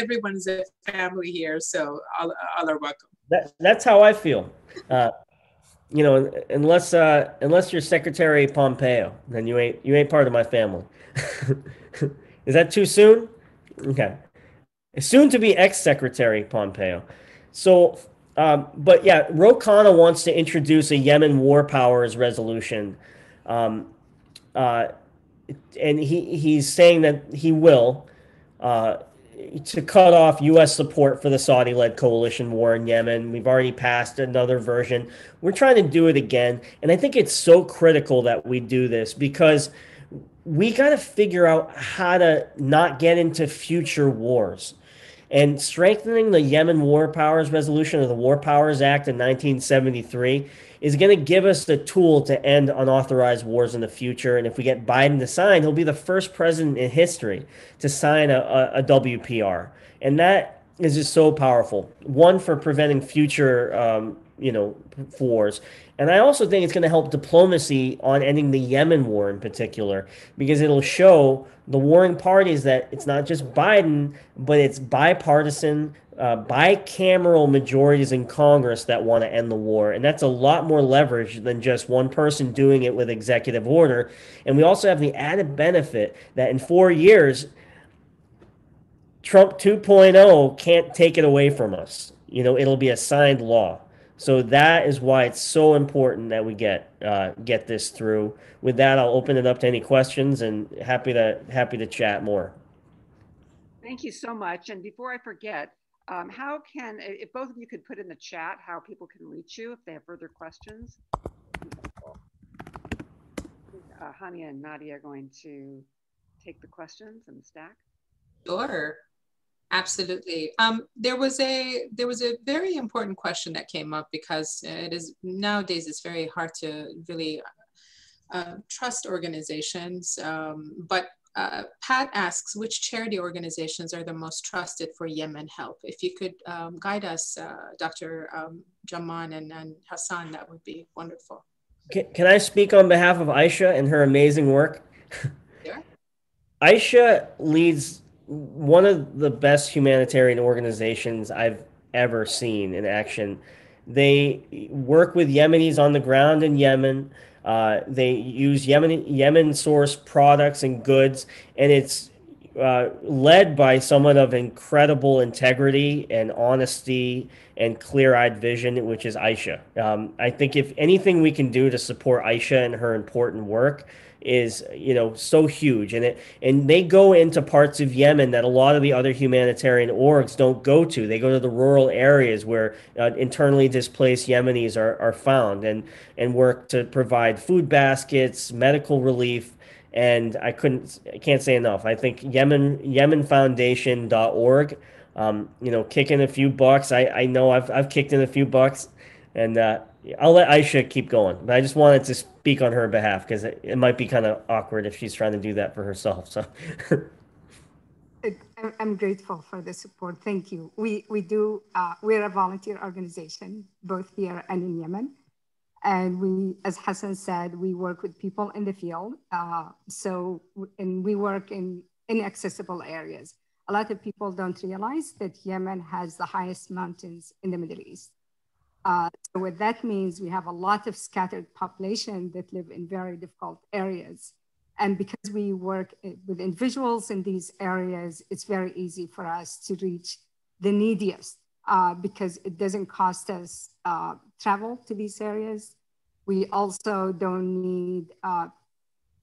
everyone's a family here, so all, all are welcome. That, that's how I feel. Uh, you know, unless uh, unless you're Secretary Pompeo, then you ain't you ain't part of my family. Is that too soon? Okay, soon to be ex-Secretary Pompeo. So, um, but yeah, Ro Khanna wants to introduce a Yemen war powers resolution, um, uh, and he he's saying that he will. Uh, to cut off U.S. support for the Saudi led coalition war in Yemen. We've already passed another version. We're trying to do it again. And I think it's so critical that we do this because we got to figure out how to not get into future wars. And strengthening the Yemen War Powers Resolution or the War Powers Act in 1973 is going to give us the tool to end unauthorized wars in the future. And if we get Biden to sign, he'll be the first president in history to sign a, a, a WPR. And that is just so powerful. One, for preventing future, um, you know, wars. And I also think it's going to help diplomacy on ending the Yemen war in particular, because it'll show the warring parties that it's not just Biden, but it's bipartisan uh, bicameral majorities in Congress that want to end the war. And that's a lot more leverage than just one person doing it with executive order. And we also have the added benefit that in four years, Trump 2.0 can't take it away from us. You know, it'll be a signed law. So that is why it's so important that we get uh, get this through. With that, I'll open it up to any questions and happy to happy to chat more. Thank you so much. And before I forget, um, how can, if both of you could put in the chat how people can reach you if they have further questions. Uh, Hanieh and Nadia are going to take the questions and stack. Sure. Absolutely. Um, there was a there was a very important question that came up because it is nowadays it's very hard to really uh, trust organizations. Um, but uh, Pat asks, which charity organizations are the most trusted for Yemen help? If you could um, guide us, uh, Dr. Um, Jumaan and, and, Hassan, that would be wonderful. Can, can, I speak on behalf of Aisha and her amazing work? Sure. Aisha leads one of the best humanitarian organizations I've ever seen in action. They work with Yemenis on the ground in Yemen. Uh, they use Yemen Yemen source products and goods, and it's uh, led by someone of incredible integrity and honesty and clear-eyed vision, which is Aisha. Um, I think if anything we can do to support Aisha and her important work, is you know so huge. And it and they go into parts of Yemen that a lot of the other humanitarian orgs don't go to. They go to the rural areas where uh, internally displaced Yemenis are, are found and and work to provide food baskets medical relief. And I couldn't I can't say enough. I think Yemen yemenfoundation.org um, you know kicking a few bucks. I I know I've I've kicked in a few bucks. And uh, I'll let Aisha keep going, but I just wanted to speak on her behalf because it, it might be kind of awkward if she's trying to do that for herself. So. I'm grateful for the support. Thank you. We we do. Uh, we're a volunteer organization, both here and in Yemen, and we, as Hassan said, we work with people in the field. Uh, so and we work in inaccessible areas. A lot of people don't realize that Yemen has the highest mountains in the Middle East. Uh, so what that means, we have a lot of scattered population that live in very difficult areas. And because we work with individuals in these areas, it's very easy for us to reach the neediest uh, because it doesn't cost us uh, travel to these areas. We also don't need uh,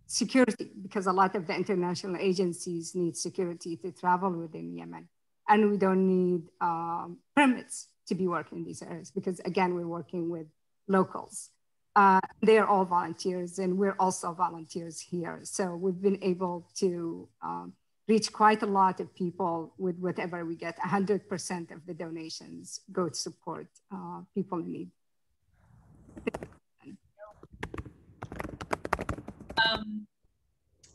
security because a lot of the international agencies need security to travel within Yemen. And we don't need um, permits to be working in these areas because again, we're working with locals. Uh, they're all volunteers and we're also volunteers here. So we've been able to um, reach quite a lot of people with whatever we get. 100% of the donations go to support uh, people in need. Um,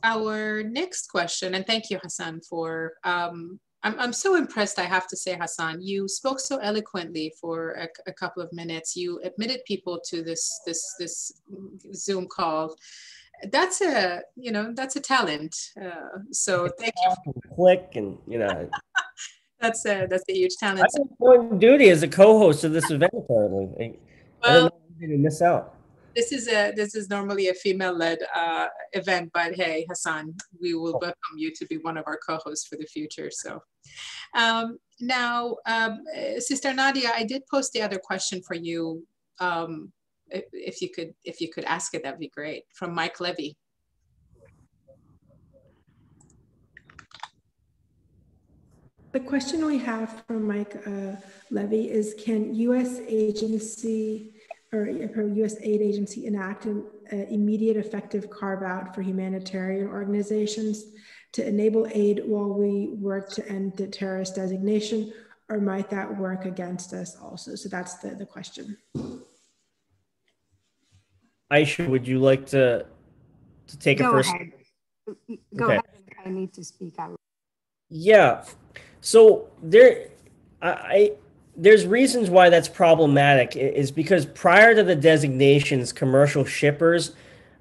our next question, and thank you, Hassan, for um, I'm, I'm so impressed, I have to say, Hassan. You spoke so eloquently for a, a, couple of minutes. You admitted people to this this this Zoom call. That's a you know that's a talent. Uh, so thank you. Click and you know. that's a that's a huge talent. That's important duty as a co-host of this event. Apparently, well, I don't know miss out this is a this is normally a female-led uh, event, but hey, Hassan, we will welcome you to be one of our co-hosts for the future. So um, now, um, Sister Nadia, I did post the other question for you. Um, if you could if you could ask it, that'd be great. From Mike Levy. The question we have from Mike uh, Levy is, can U.S. agency or U.S. aid agency enact an uh, immediate effective carve out for humanitarian organizations to enable aid while we work to end the terrorist designation, or might that work against us also? So that's the, the question. Aisha, would you like to, to take Go a first? Ahead. Go okay. ahead. I need to speak out. Yeah. So there, I, there's reasons why that's problematic is because prior to the designations, commercial shippers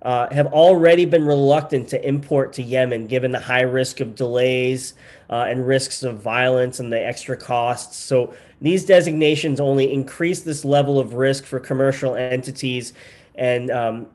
uh, have already been reluctant to import to Yemen, given the high risk of delays uh, and risks of violence and the extra costs. So these designations only increase this level of risk for commercial entities and um,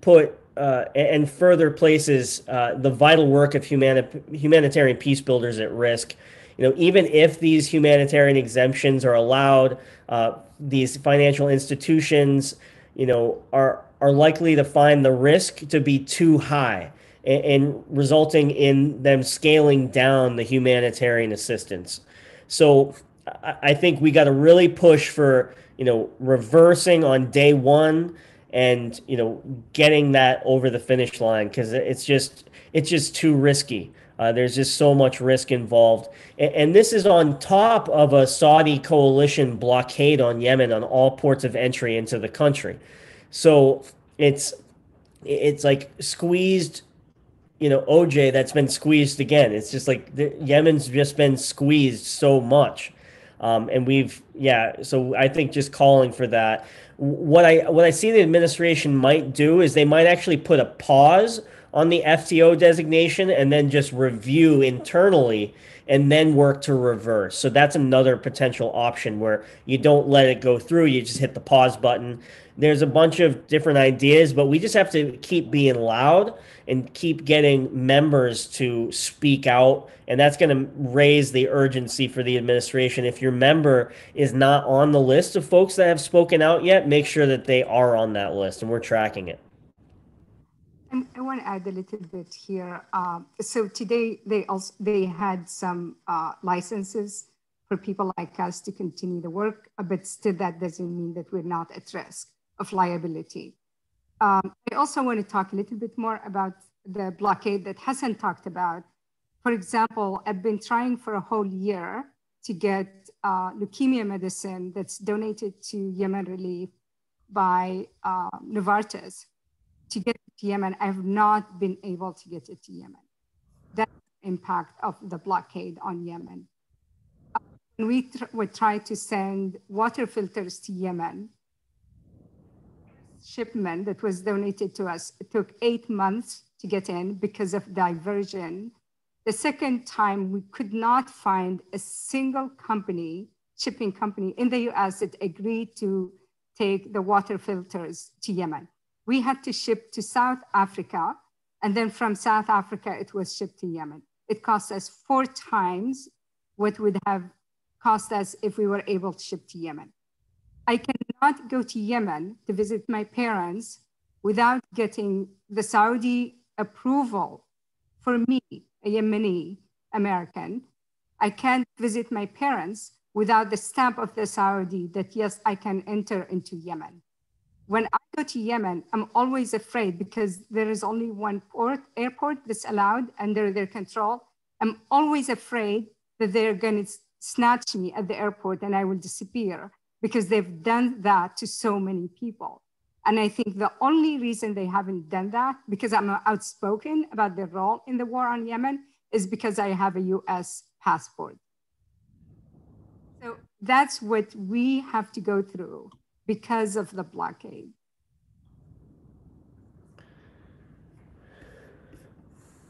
put uh, and further places uh, the vital work of humani- humanitarian peace builders at risk you know, even if these humanitarian exemptions are allowed, uh, these financial institutions, you know, are are likely to find the risk to be too high and, and resulting in them scaling down the humanitarian assistance. So I, I think we got to really push for you know reversing on day one and you know getting that over the finish line because it's just it's just too risky. Uh, there's just so much risk involved. And, and, this is on top of a Saudi coalition blockade on Yemen on all ports of entry into the country. So it's it's like squeezed, you know, OJ that's been squeezed again. It's just like the, Yemen's just been squeezed so much. Um, and we've yeah so i think just calling for that what i what i see the administration might do is they might actually put a pause on the FTO designation and then just review internally and then work to reverse. So that's another potential option where you don't let it go through, you just hit the pause button. There's a bunch of different ideas, but we just have to keep being loud and keep getting members to speak out. And that's going to raise the urgency for the administration. If your member is not on the list of folks that have spoken out yet, make sure that they are on that list and we're tracking it. And I want to add a little bit here. Um, so today they also they had some uh, licenses for people like us to continue the work, uh, but still that doesn't mean that we're not at risk of liability. Um, I also want to talk a little bit more about the blockade that Hassan talked about. For example, I've been trying for a whole year to get uh, leukemia medicine that's donated to Yemen Relief by uh, Novartis to get Yemen. I have not been able to get it to Yemen. That's the impact of the blockade on Yemen. Uh, we tr- would try to send water filters to Yemen. Shipment that was donated to us it took eight months to get in because of diversion. The second time, we could not find a single company, shipping company in the US that agreed to take the water filters to Yemen. We had to ship to South Africa, and then from South Africa, it was shipped to Yemen. It cost us four times what would have cost us if we were able to ship to Yemen. I cannot go to Yemen to visit my parents without getting the Saudi approval for me, a Yemeni American. I can't visit my parents without the stamp of the Saudi that yes, I can enter into Yemen. When I go to Yemen, I'm always afraid because there is only one port airport that's allowed under their control. I'm always afraid that they're going to snatch me at the airport and I will disappear because they've done that to so many people. And I think the only reason they haven't done that, because I'm outspoken about their role in the war on Yemen, is because I have a US passport. So that's what we have to go through because of the blockade.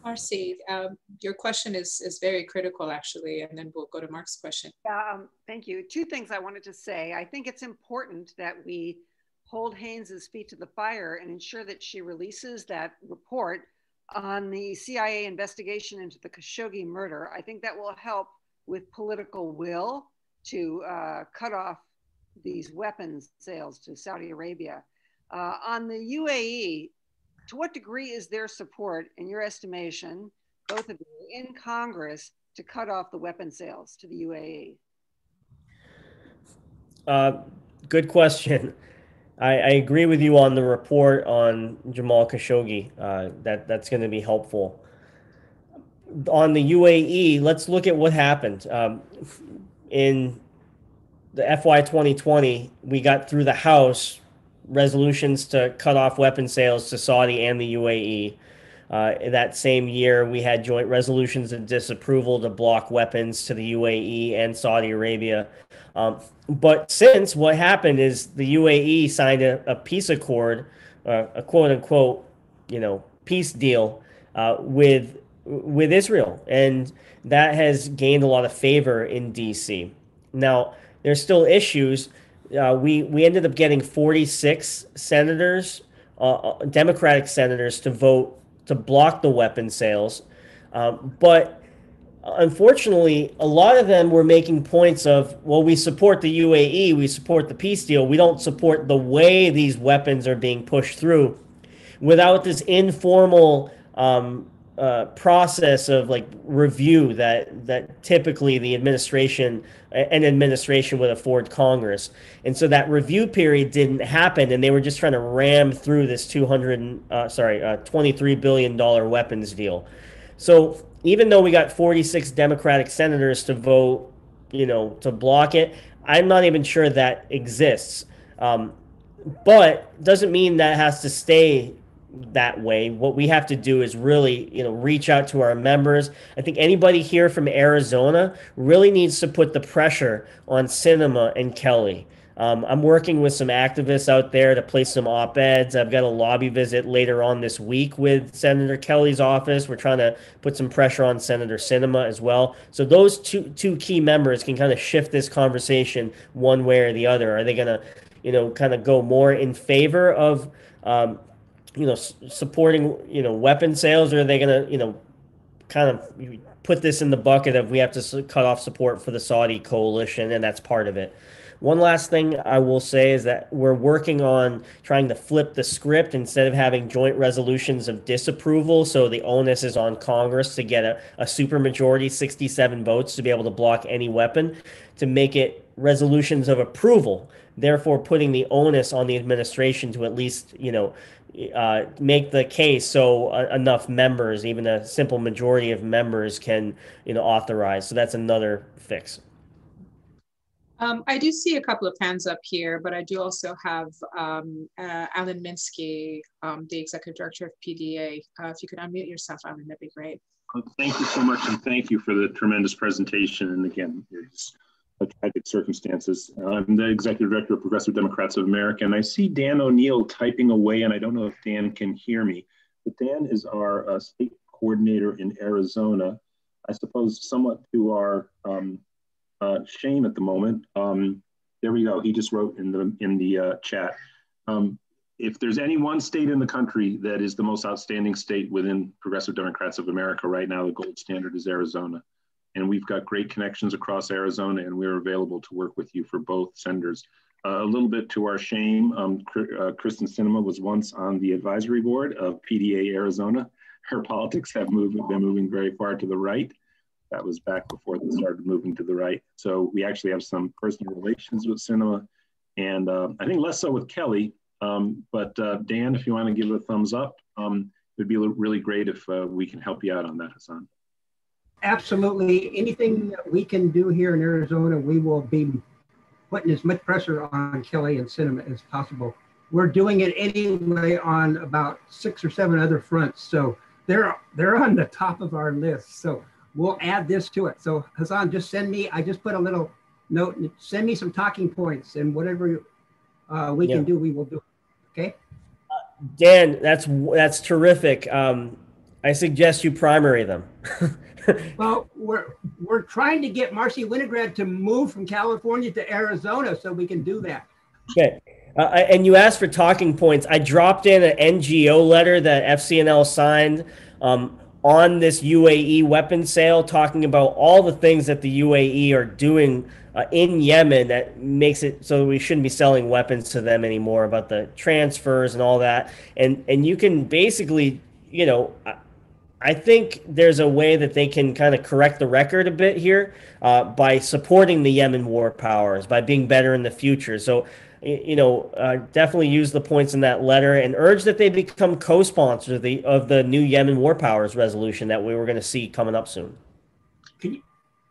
Marcy, um, your question is, is very critical, actually, and then we'll go to Mark's question. Um, thank you. Two things I wanted to say. I think it's important that we hold Haines's feet to the fire and ensure that she releases that report on the CIA investigation into the Khashoggi murder. I think that will help with political will to uh, cut off these weapons sales to Saudi Arabia. Uh, on the UAE, to what degree is there support, in your estimation, both of you, in Congress to cut off the weapon sales to the UAE? Uh, good question. I, I, agree with you on the report on Jamal Khashoggi. Uh, that that's going to be helpful. On the UAE, let's look at what happened. Um, in the FY 2020, we got through the House resolutions to cut off weapon sales to Saudi and the UAE. Uh, that same year, we had joint resolutions of disapproval to block weapons to the UAE and Saudi Arabia. Um, but since what happened is the UAE signed a, a peace accord, uh, a quote unquote, you know, peace deal uh, with with Israel, and that has gained a lot of favor in DC. Now, there's still issues. Uh, we we ended up getting 46 senators, uh, uh, Democratic senators, to vote to block the weapon sales, um, but unfortunately, a lot of them were making points of, well, we support the UAE, we support the peace deal, we don't support the way these weapons are being pushed through, without this informal um, uh, process of like review that that typically the administration an administration would afford Congress, and so that review period didn't happen, and they were just trying to ram through this two hundred uh, sorry uh, twenty three billion dollar weapons deal. So even though we got forty six Democratic senators to vote, you know, to block it, I'm not even sure that exists. Um, but doesn't mean that has to stay that way. What we have to do is really, you know, reach out to our members. I think anybody here from Arizona really needs to put the pressure on Sinema and Kelly. Um, I'm working with some activists out there to place some op eds. I've got a lobby visit later on this week with Senator Kelly's office. We're trying to put some pressure on Senator Sinema as well. So those two two key members can kind of shift this conversation one way or the other. Are they going to, you know, kind of go more in favor of um, you know, supporting, you know, weapon sales, or are they going to, you know, kind of put this in the bucket of we have to cut off support for the Saudi coalition, and that's part of it. One last thing I will say is that we're working on trying to flip the script instead of having joint resolutions of disapproval. So the onus is on Congress to get a, a supermajority, 67 votes, to be able to block any weapon, to make it resolutions of approval therefore putting the onus on the administration to at least you know uh, make the case so uh, enough members, even a simple majority of members, can you know authorize. So that's another fix. Um, I do see a couple of hands up here, but I do also have um, uh, Alan Minsky, um, the Executive Director of PDA. Uh, if you could unmute yourself, Alan, that'd be great. Thank you so much, and thank you for the tremendous presentation. And again, it's tragic circumstances. I'm the Executive Director of Progressive Democrats of America, and I see Dan O'Neill typing away, and I don't know if Dan can hear me, but Dan is our uh, state coordinator in Arizona. I suppose somewhat to our um, uh, shame at the moment. Um, there we go. He just wrote in the in the uh, chat. Um, if there's any one state in the country that is the most outstanding state within Progressive Democrats of America right now, the gold standard is Arizona. And we've got great connections across Arizona, and we're available to work with you for both senders. Uh, a little bit to our shame, um, uh, Kyrsten Sinema was once on the advisory board of PDA Arizona. Her politics have moved, been moving very far to the right. That was back before they started moving to the right. So we actually have some personal relations with Sinema, and uh, I think less so with Kelly. Um, but uh, Dan, if you want to give a thumbs up, um, it would be really great if uh, we can help you out on that, Hassan. Absolutely. Anything that we can do here in Arizona, we will be putting as much pressure on Kelly and Sinema as possible. We're doing it anyway on about six or seven other fronts. So they're they're on the top of our list. So we'll add this to it. So Hassan, just send me, I just put a little note, send me some talking points and whatever uh, we yeah. can do, we will do. Okay. Uh, Dan, that's, that's terrific. Um, I suggest you primary them. well, we're, we're trying to get Marcy Winograd to move from California to Arizona so we can do that. Okay. Uh, and you asked for talking points. I dropped in an NGO letter that FCNL signed. Um, on this UAE weapon sale, talking about all the things that the UAE are doing uh, in Yemen that makes it so we shouldn't be selling weapons to them anymore. About the transfers and all that, and and you can basically, you know. I think there's a way that they can kind of correct the record a bit here uh, by supporting the Yemen war powers, by being better in the future. So you know, uh, definitely use the points in that letter and urge that they become co-sponsors of the of the new Yemen War Powers resolution that we were going to see coming up soon. Can you,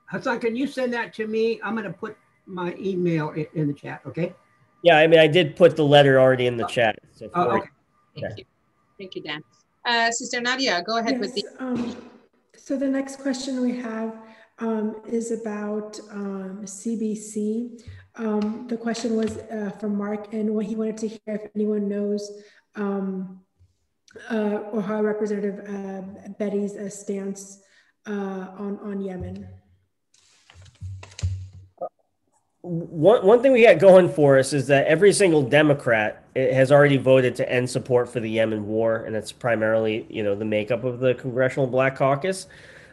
Hassan? Can you send that to me? I'm going to put my email in, in, the chat. Okay. Yeah, I mean, I did put the letter already in the chat. So oh, okay. Thank you. Thank you, Dan. Uh, Sister Nadia, go ahead yes, with the. Um, so the next question we have um, is about um, CBC. Um, the question was uh, from Mark, and what he wanted to hear if anyone knows um, uh, or how Representative uh, Beatty's uh, stance uh, on on Yemen. One, one thing we got going for us is that every single Democrat eh, has already voted to end support for the Yemen war, and it's primarily, you know, the makeup of the Congressional Black Caucus.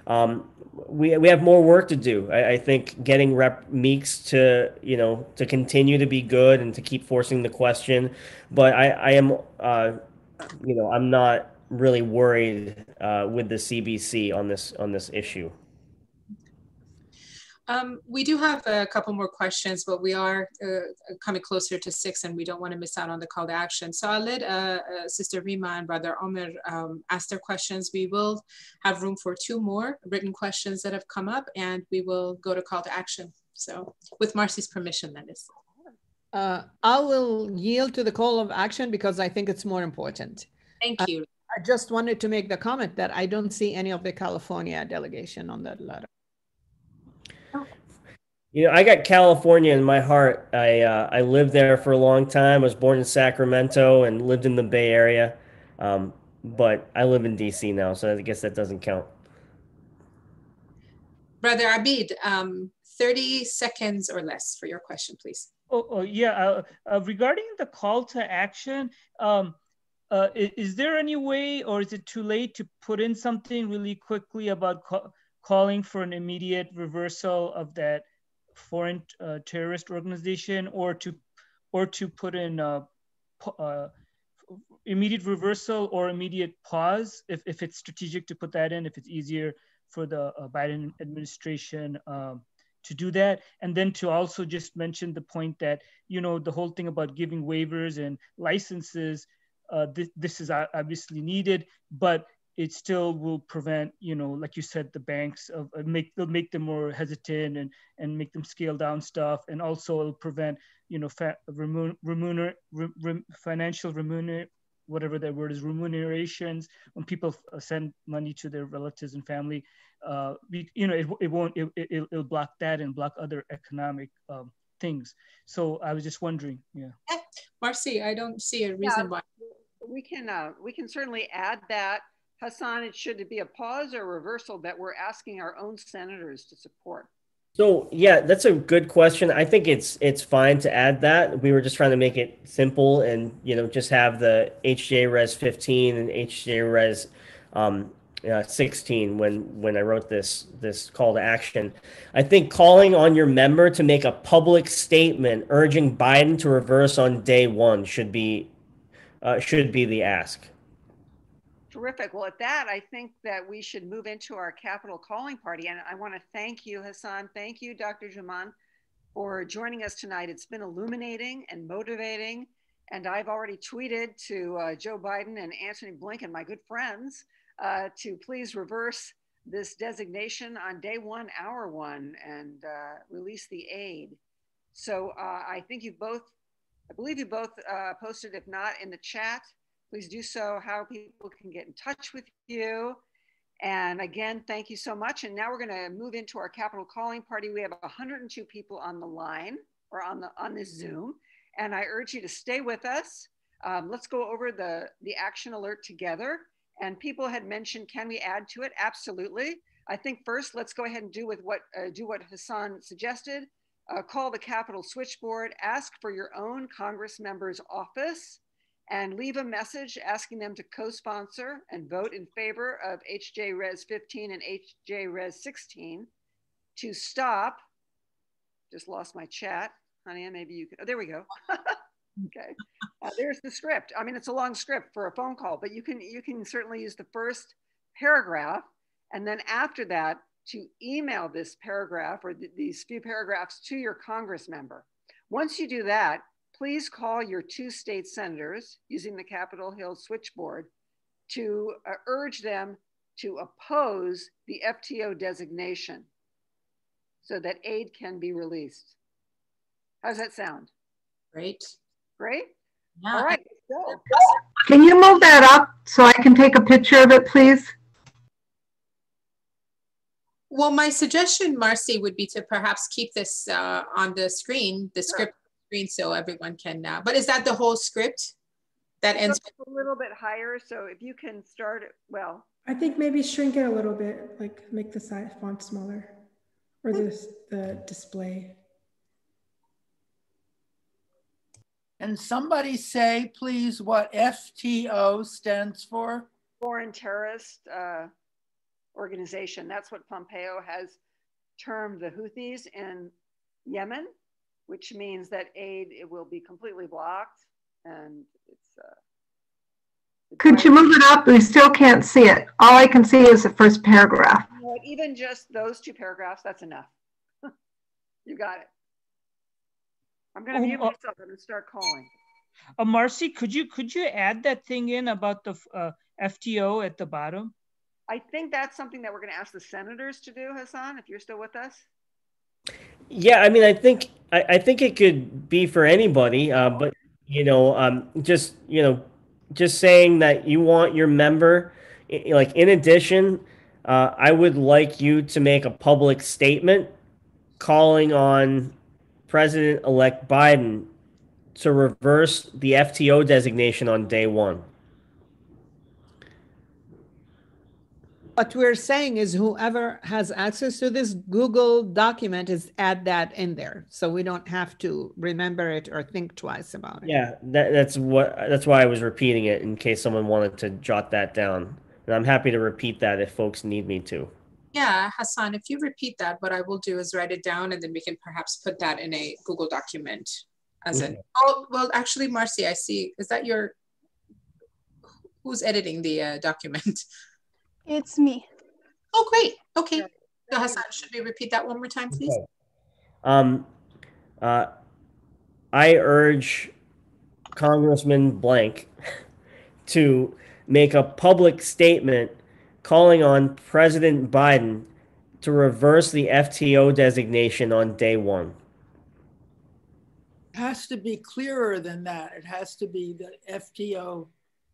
Um, we, we have more work to do. I, I, think getting Rep Meeks to you know to continue to be good and to keep forcing the question, but I, I am uh, you know I'm not really worried uh, with the CBC on this on this issue. Um, we do have a couple more questions, but we are uh, coming closer to six and we don't want to miss out on the call to action. So I'll let uh, uh, Sister Rima and Brother Omer um, ask their questions. We will have room for two more written questions that have come up and we will go to call to action. So with Marcy's permission, that is. Uh, I will yield to the call of action because I think it's more important. Thank you. I, I just wanted to make the comment that I don't see any of the California delegation on that letter. You know, I got California in my heart. I uh, I lived there for a long time. I was born in Sacramento and lived in the Bay Area, um, but I live in DC now, so I guess that doesn't count. Brother Abid, um, thirty seconds or less for your question, please. Oh, oh yeah. Uh, uh, regarding the call to action, um, uh, is, is, there any way, or is it too late to put in something really quickly about ca calling for an immediate reversal of that? Foreign uh, terrorist organization or to or to put in a, uh, immediate reversal or immediate pause if, if it's strategic to put that in if it's easier for the uh, biden administration um, to do that. And then to also just mention the point that you know the whole thing about giving waivers and licenses uh, this, this is obviously needed but it still will prevent, you know, like you said, the banks of uh, make they'll make them more hesitant and and make them scale down stuff, and also it'll prevent, you know, fa- remun- remuner, re- financial remuner whatever that word is remunerations. When people uh, send money to their relatives and family uh, we, you know it, it won't it, it, will block that and block other economic um, things. So i was just wondering yeah. Marcy i don't see a reason yeah, why we can uh, we can certainly add that Hassan, it should be a pause or reversal that we're asking our own senators to support? So yeah, that's a good question. I think it's it's fine to add that. We were just trying to make it simple and you know just have the HJ Res 15 and HJ Res um, uh, 16 when when I wrote this this call to action. I think calling on your member to make a public statement urging Biden to reverse on day one should be uh, should be the ask. Terrific. Well, at that, I think that we should move into our Capitol calling party. And I want to thank you, Hassan. Thank you, Dr. Jumaan, for joining us tonight. It's been illuminating and motivating. And I've already tweeted to uh, Joe Biden and Antony Blinken, my good friends, uh, to please reverse this designation on day one, hour one, and uh, release the aid. So uh, I think you both, I believe you both uh, posted, if not in the chat, please do so, how people can get in touch with you. And again, thank you so much. And now we're going to move into our Capitol calling party. We have 102 people on the line or on the on this Zoom, and I urge you to stay with us. Um, let's go over the the action alert together. And people had mentioned, can we add to it? Absolutely. I think first, let's go ahead and do with what uh, do what Hassan suggested. Uh, call the Capitol switchboard. Ask for your own Congress member's office and leave a message asking them to co-sponsor and vote in favor of HJ Res 15 and HJ Res 16 to stop. Just lost my chat. Hanieh, maybe you could, oh, there we go. okay, uh, there's the script. I mean, it's a long script for a phone call, but you can, you can certainly use the first paragraph. And then after that, to email this paragraph or th these few paragraphs to your Congress member. Once you do that, please call your two state senators using the Capitol Hill switchboard to uh, urge them to oppose the FTO designation so that aid can be released. How's that sound? Great. Great? Yeah. All right, go. Can you move that up so I can take a picture of it, please? Well, my suggestion, Marcy, would be to perhaps keep this uh, on the screen, the sure. script screen so everyone can, now. but is that the whole script that ends? A little bit higher. So if you can start it, well. I think maybe shrink it a little bit, like make the size font smaller or this, the display. And somebody say, please, what FTO stands for? Foreign Terrorist uh, Organization. That's what Pompeo has termed the Houthis in Yemen which means that aid it will be completely blocked and it's uh, could you move it up? We still can't see it. All i can see is the first paragraph. You know, even just those two paragraphs that's enough. You got it. I'm going to mute oh, myself and start calling. Uh, marcy could you could you add that thing in about the uh, fto at the bottom? I think that's something that we're going to ask the senators to do hassan if you're still with us yeah, I mean, I think I, I think it could be for anybody, uh, but you know, um, just you know, just saying that you want your member, like in addition, uh, I would like you to make a public statement calling on President-elect Biden to reverse the FTO designation on day one. What we're saying is whoever has access to this Google document is add that in there. So we don't have to remember it or think twice about it. Yeah, that, that's what that's why I was repeating it in case someone wanted to jot that down. And I'm happy to repeat that if folks need me to. Yeah, Hassan, if you repeat that, what I will do is write it down and then we can perhaps put that in a Google document as mm-hmm. an, oh, well, actually, Marcy, I see, is that your, who's editing the uh, document? It's me. Oh, great. Okay. So Hassan, should we repeat that one more time, please? Okay. Um, uh, I urge Congressman Blank to make a public statement calling on President Biden to reverse the FTO designation on day one. It has to be clearer than that. It has to be the FTO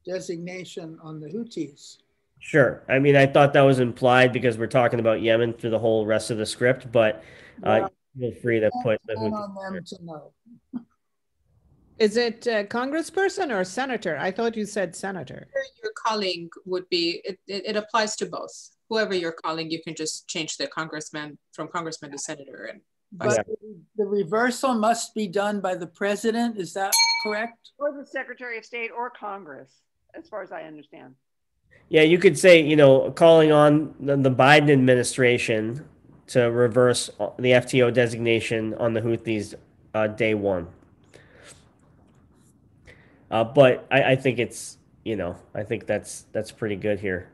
designation on the Houthis. Sure. I mean, I thought that was implied because we're talking about Yemen through the whole rest of the script, but uh, feel free to put the Count on them to know. Is it a congressperson or senator? I thought you said senator. Your calling would be, it, it, it applies to both. Whoever you're calling, you can just change the congressman from congressman to senator and vice But the reversal must be done by the president. Is that correct? Or the Secretary of State or Congress, as far as I understand. Yeah, you could say, you know, calling on the, Biden administration to reverse the FTO designation on the Houthis uh, day one. Uh, but I, I think it's, you know, I think that's that's pretty good here.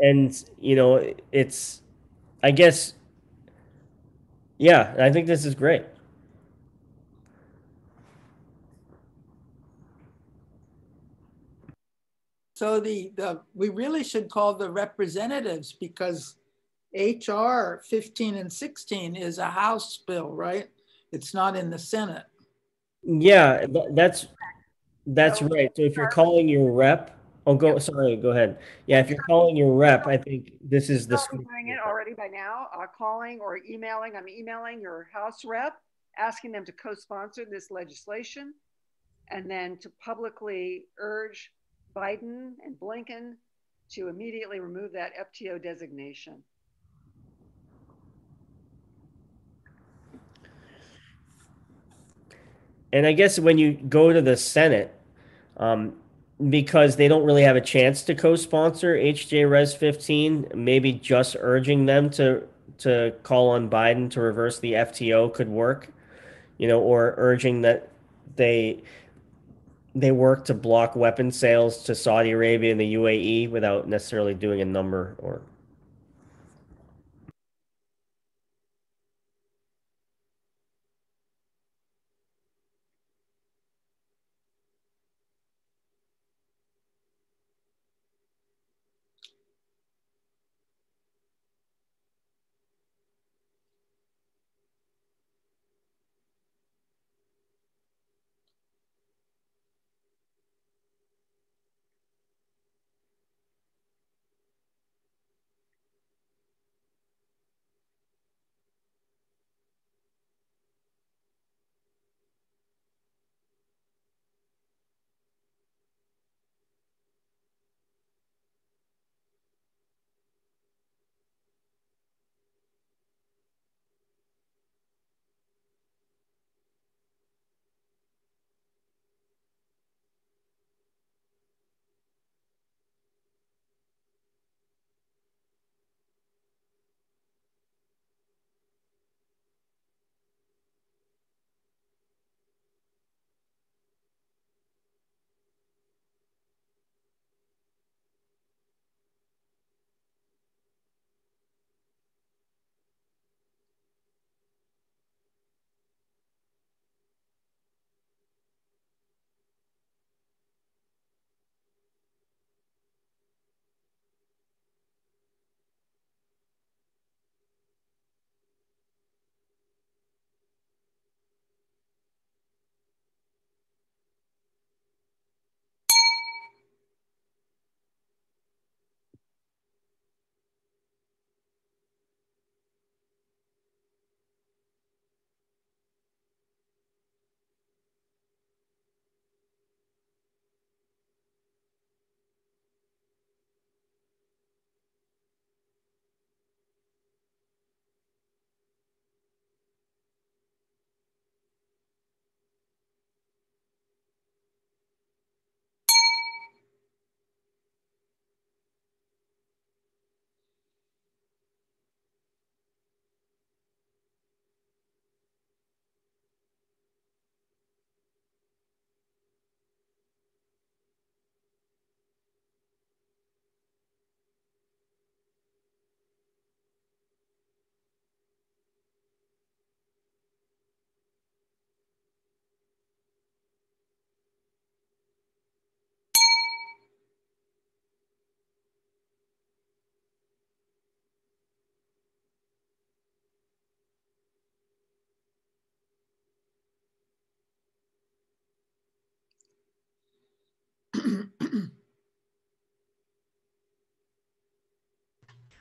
And you know it's i guess yeah i think this is great So the, the we really should call the representatives because HR 15 and 16 is a House bill, right? It's not in the Senate. yeah that's that's right so if you're calling your rep oh go sorry go ahead yeah if you're calling your rep i think this is the Probably doing it already by now, uh, calling or emailing. I'm emailing your House rep, asking them to co-sponsor this legislation, and then to publicly urge Biden and Blinken to immediately remove that FTO designation. And I guess when you go to the Senate, um, because they don't really have a chance to co-sponsor HJ Res 15, maybe just urging them to to call on Biden to reverse the FTO could work, you know, or urging that they they work to block weapon sales to Saudi Arabia and the UAE without necessarily doing a number or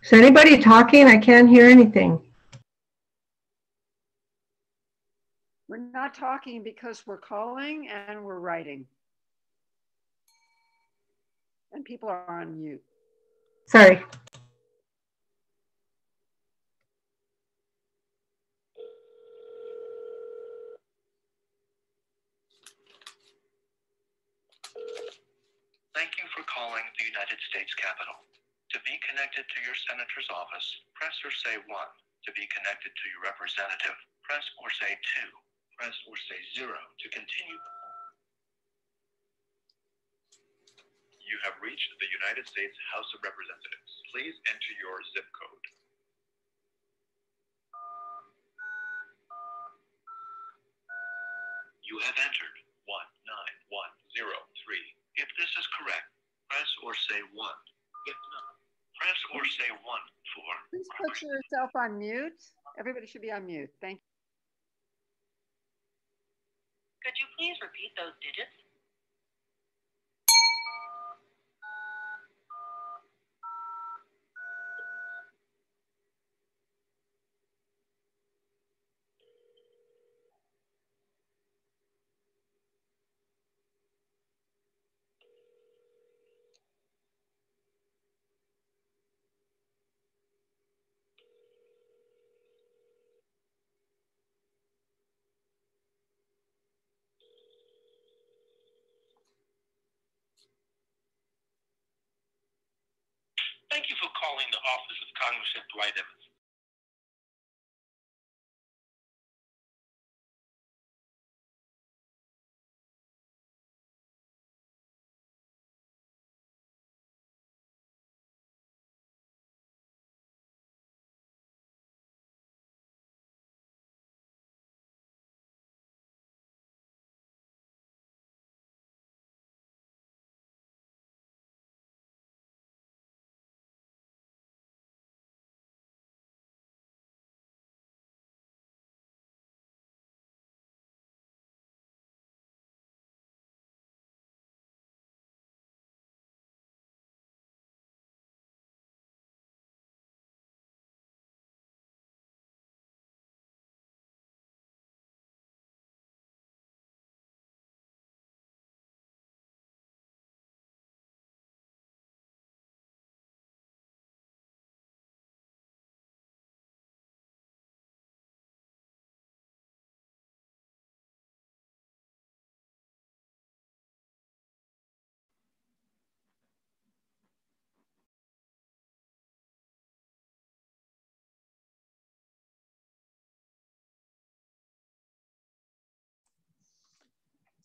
Is anybody talking? I can't hear anything. We're not talking because we're calling and we're writing. And people are on mute. Sorry. Thank you for calling the United States Capitol. To be connected to your senator's office, press or say 1. To be connected to your representative, press or say 2. Press or say 0 to continue. You have reached the United States House of Representatives. Please enter your zip code. You have entered 19103. If this is correct, press or say 1. If not, press or say 1 for. Please put yourself on mute. Everybody should be on mute. Thank you. Could you please repeat those digits? Thank you for calling the office of Congressman Dwight Evans.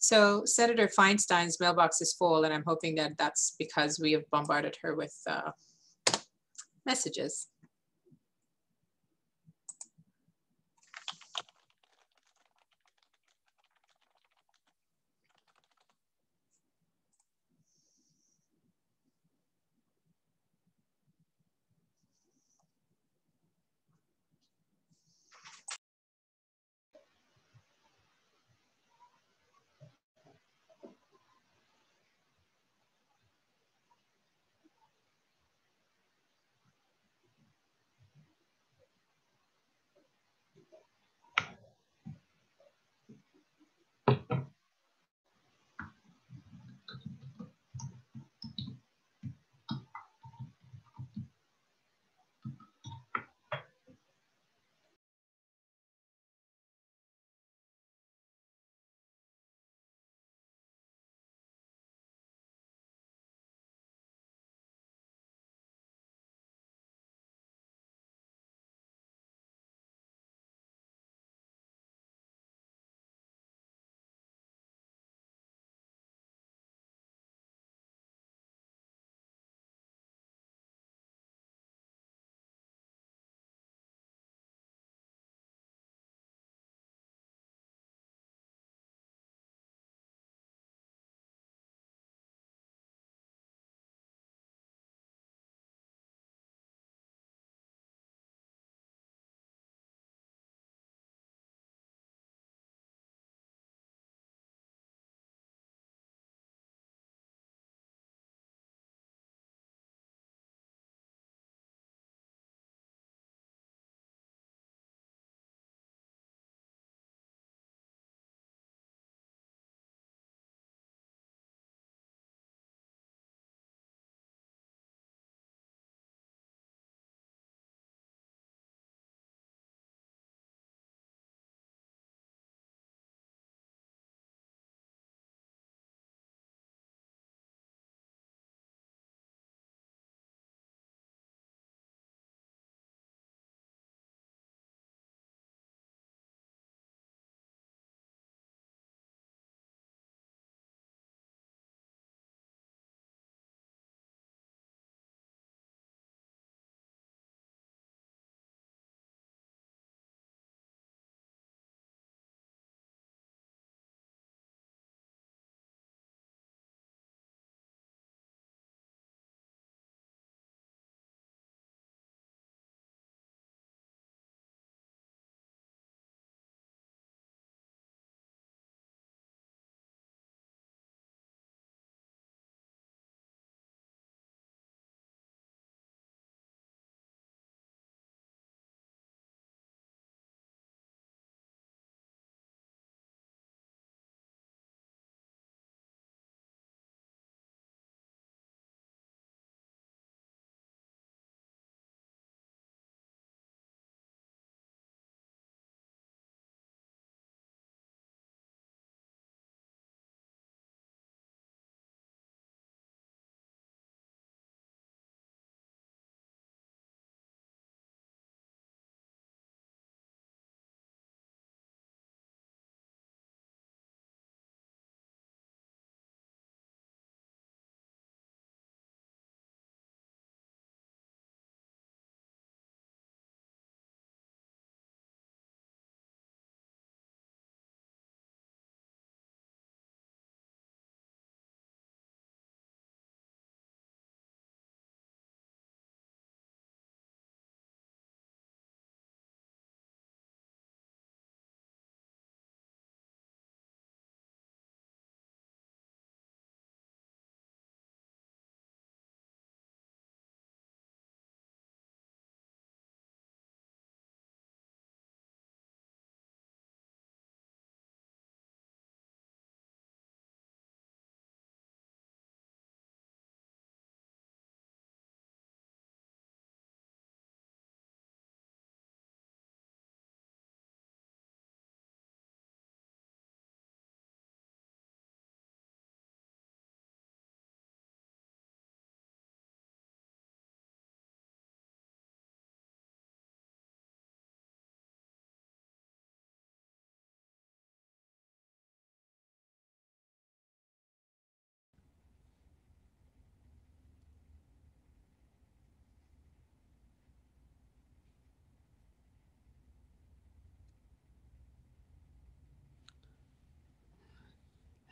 So Senator Feinstein's mailbox is full, and I'm hoping that that's because we have bombarded her with uh, messages.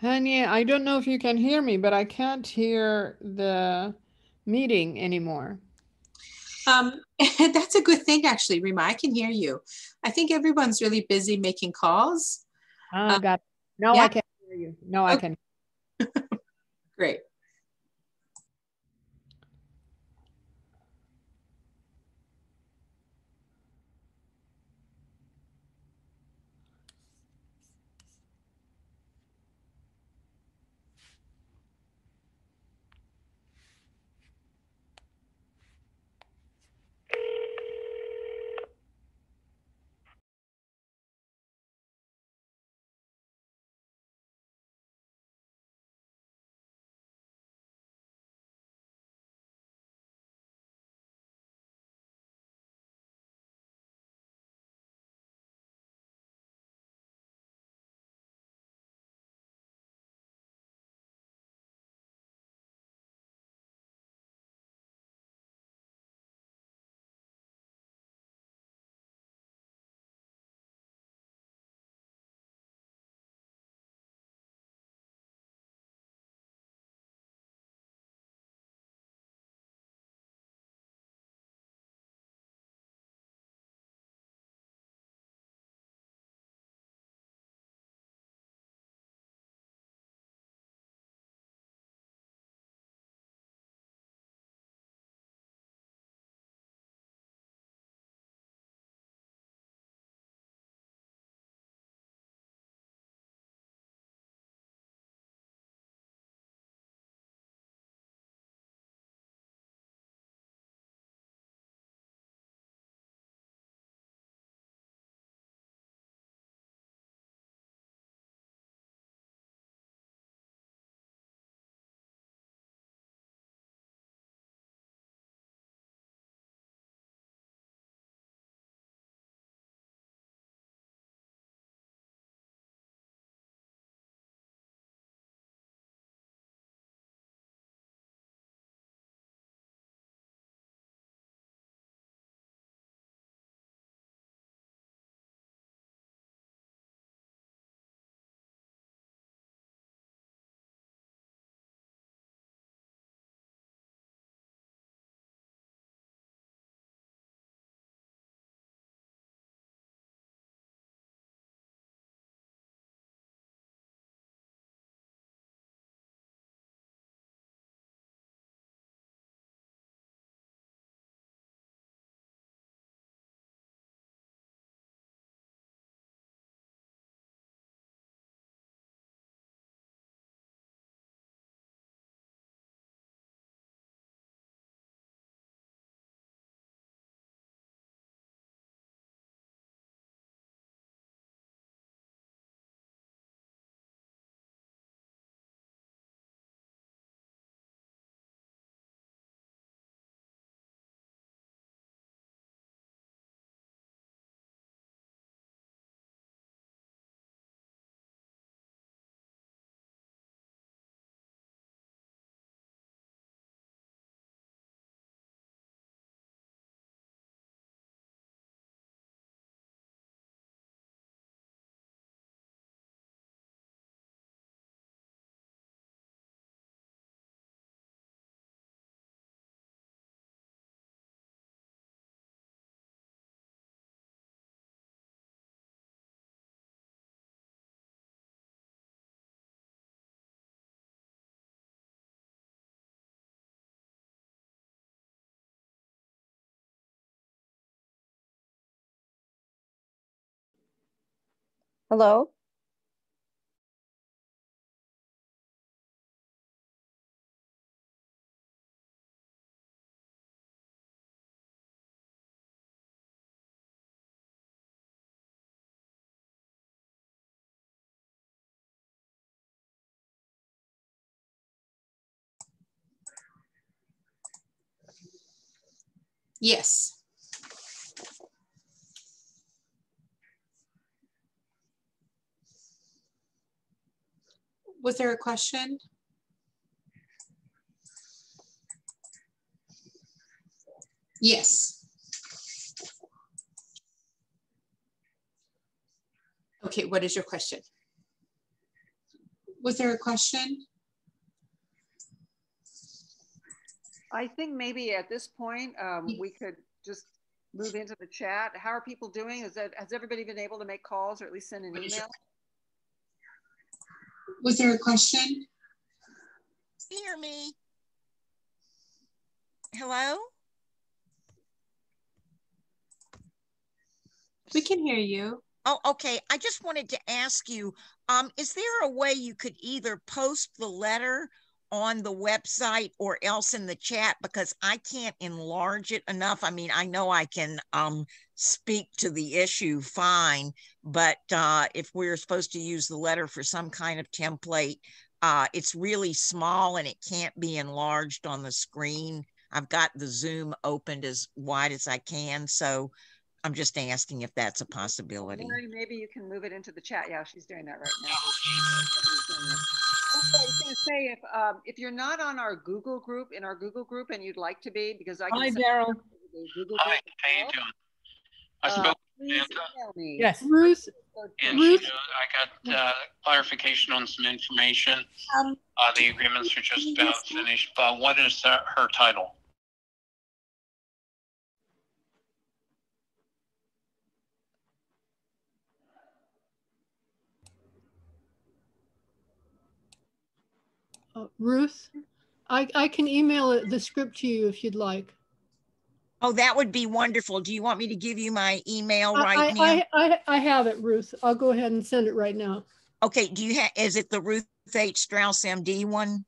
Hanieh, I don't know if you can hear me, but I can't hear the meeting anymore. Um, that's a good thing, actually, Rima. I can hear you. I think everyone's really busy making calls. Oh, Um, got it. No, yeah. I can't hear you. No, I can. Great. Hello? Yes. Was there a question? Yes. Okay, what is your question? Was there a question? I think maybe at this point, um, we could just move into the chat. How are people doing? Is that, has everybody been able to make calls or at least send an email? Was there a question? Hear me? Hello? We can hear you. Oh, okay. I just wanted to ask you, um, is there a way you could either post the letter on the website or else in the chat because I can't enlarge it enough. I mean, I know I can um, speak to the issue fine, but uh, if we're supposed to use the letter for some kind of template, uh, it's really small and it can't be enlarged on the screen. I've got the Zoom opened as wide as I can. So I'm just asking if that's a possibility. Maybe you can move it into the chat. Yeah, she's doing that right now. I was going to say if um, if you're not on our Google group in our Google group and you'd like to be because I can Hi Daryl. Hi, how you doing? I Uh, spoke please to Samantha. Yes. Ruth. and Ruth. she knows I got uh, clarification on some information. Uh, the agreements are just about finished, but what is her, her title? Uh, Ruth, I, I can email it, the script to you if you'd like. Oh, that would be wonderful. Do you want me to give you my email I, right now? I, I, I have it, Ruth. I'll go ahead and send it right now. Okay, do you have, is it the Ruth H. Strauss MD one?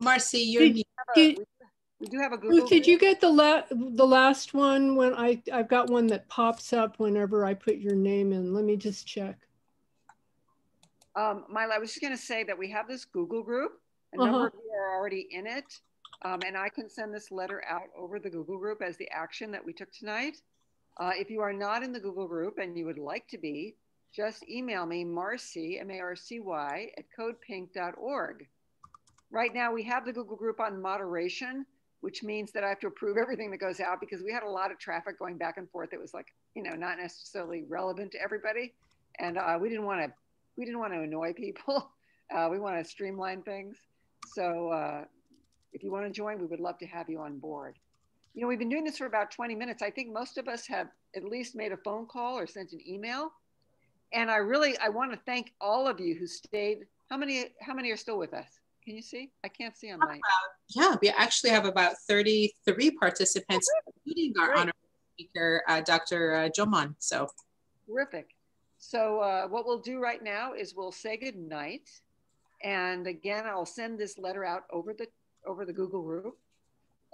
Marcy, you're Did- mute. did- We do have a Google. Ruth, did you get the la, the last one when I, I've got one that pops up whenever I put your name in. Let me just check. Um, Mila, I was just going to say that we have this Google group. A number of you are already in it. Um, and I can send this letter out over the Google group as the action that we took tonight. Uh, if you are not in the Google group and you would like to be, just email me, Marcy, M A R C Y, at codepink.org. Right now, we have the Google group on moderation, which means that I have to approve everything that goes out because we had a lot of traffic going back and forth. It was like, you know, not necessarily relevant to everybody. And uh, we didn't want to, we didn't want to annoy people. Uh, we want to streamline things. So uh, if you want to join, we would love to have you on board. You know, we've been doing this for about 20 minutes. I think most of us have at least made a phone call or sent an email. And I really, I want to thank all of you who stayed. How many, how many are still with us? Can you see? I can't see on my. Yeah, we actually have about 33 participants, including our Great. honorable speaker, uh, Dr. Uh, Jumaan. So Terrific. So uh, what we'll do right now is we'll say good night. And again, I'll send this letter out over the over the Google group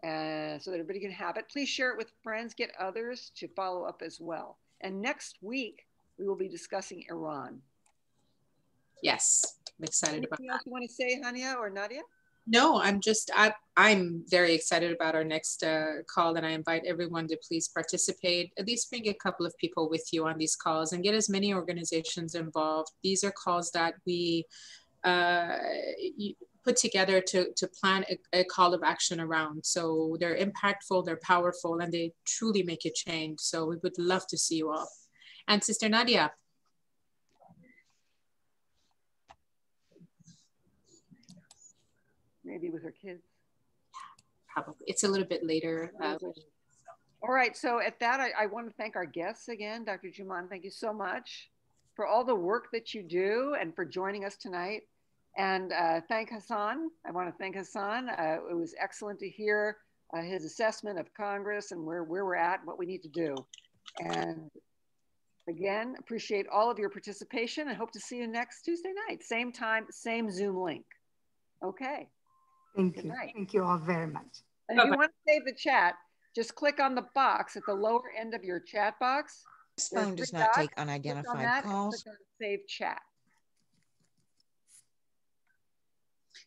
uh, so that everybody can have it. Please share it with friends, get others to follow up as well. And next week, we will be discussing Iran. Yes, I'm excited about Anything else you want to say, Hanieh or Nadia? No, I'm just, I, I'm very excited about our next uh, call and I invite everyone to please participate. At least bring a couple of people with you on these calls and get as many organizations involved. These are calls that we uh, y- put together to, to plan a, a call of action around. So they're impactful, they're powerful, and they truly make a change. So we would love to see you all. And Sister Nadia, Maybe with her kids. probably, it's a little bit later. Uh, All right. So at that, I, I want to thank our guests again, Dr. Jumaan. Thank you so much for all the work that you do and for joining us tonight. And uh, thank Hassan. I want to thank Hassan. Uh, it was excellent to hear uh, his assessment of Congress and where, where we're at, what we need to do. And again, appreciate all of your participation and hope to see you next Tuesday night. Same time, same Zoom link. Okay. Thank Good you. night. Thank you all very much. And if you want to save the chat, just click on the box at the lower end of your chat box. This phone does not dots. take Click on unidentified that and calls. click on Save chat.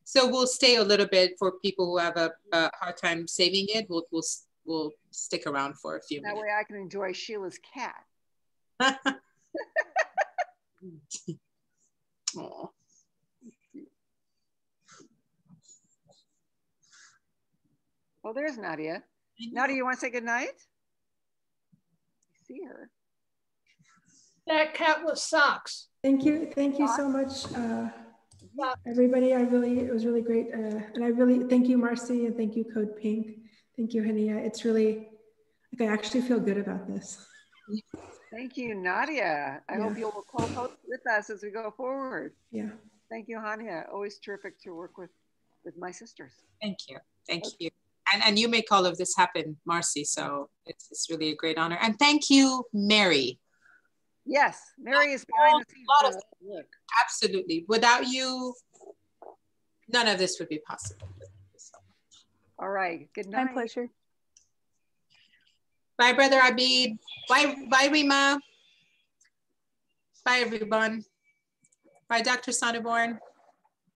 So we'll stay a little bit for people who have a, a hard time saving it. We'll, we'll, we'll stick around for a few That minutes. way I can enjoy Sheila's cat. Aw. Well, there's Nadia. Nadia, you want to say good night? see her. That cat with socks. Thank you. Thank you so much. Uh, everybody, I really, it was really great. Uh, and I really, thank you, Marcy, and thank you, Code Pink. Thank you, Hanieh. It's really, like, I actually feel good about this. Thank you, Nadia. I Yeah. hope you'll co-host with us as we go forward. Yeah. Thank you, Hanieh. Always terrific to work with, with my sisters. Thank you. Thank you. And, and you make all of this happen, Marcy. So it's, it's really a great honor. And thank you, Mary. Yes, Mary is behind the scenes. lot of- Look, Absolutely. Without you, none of this would be possible. all right, good night. My pleasure. Bye, Brother Abid. Bye, bye, Rima. Bye, everyone. Bye, Dr. Sonneborn.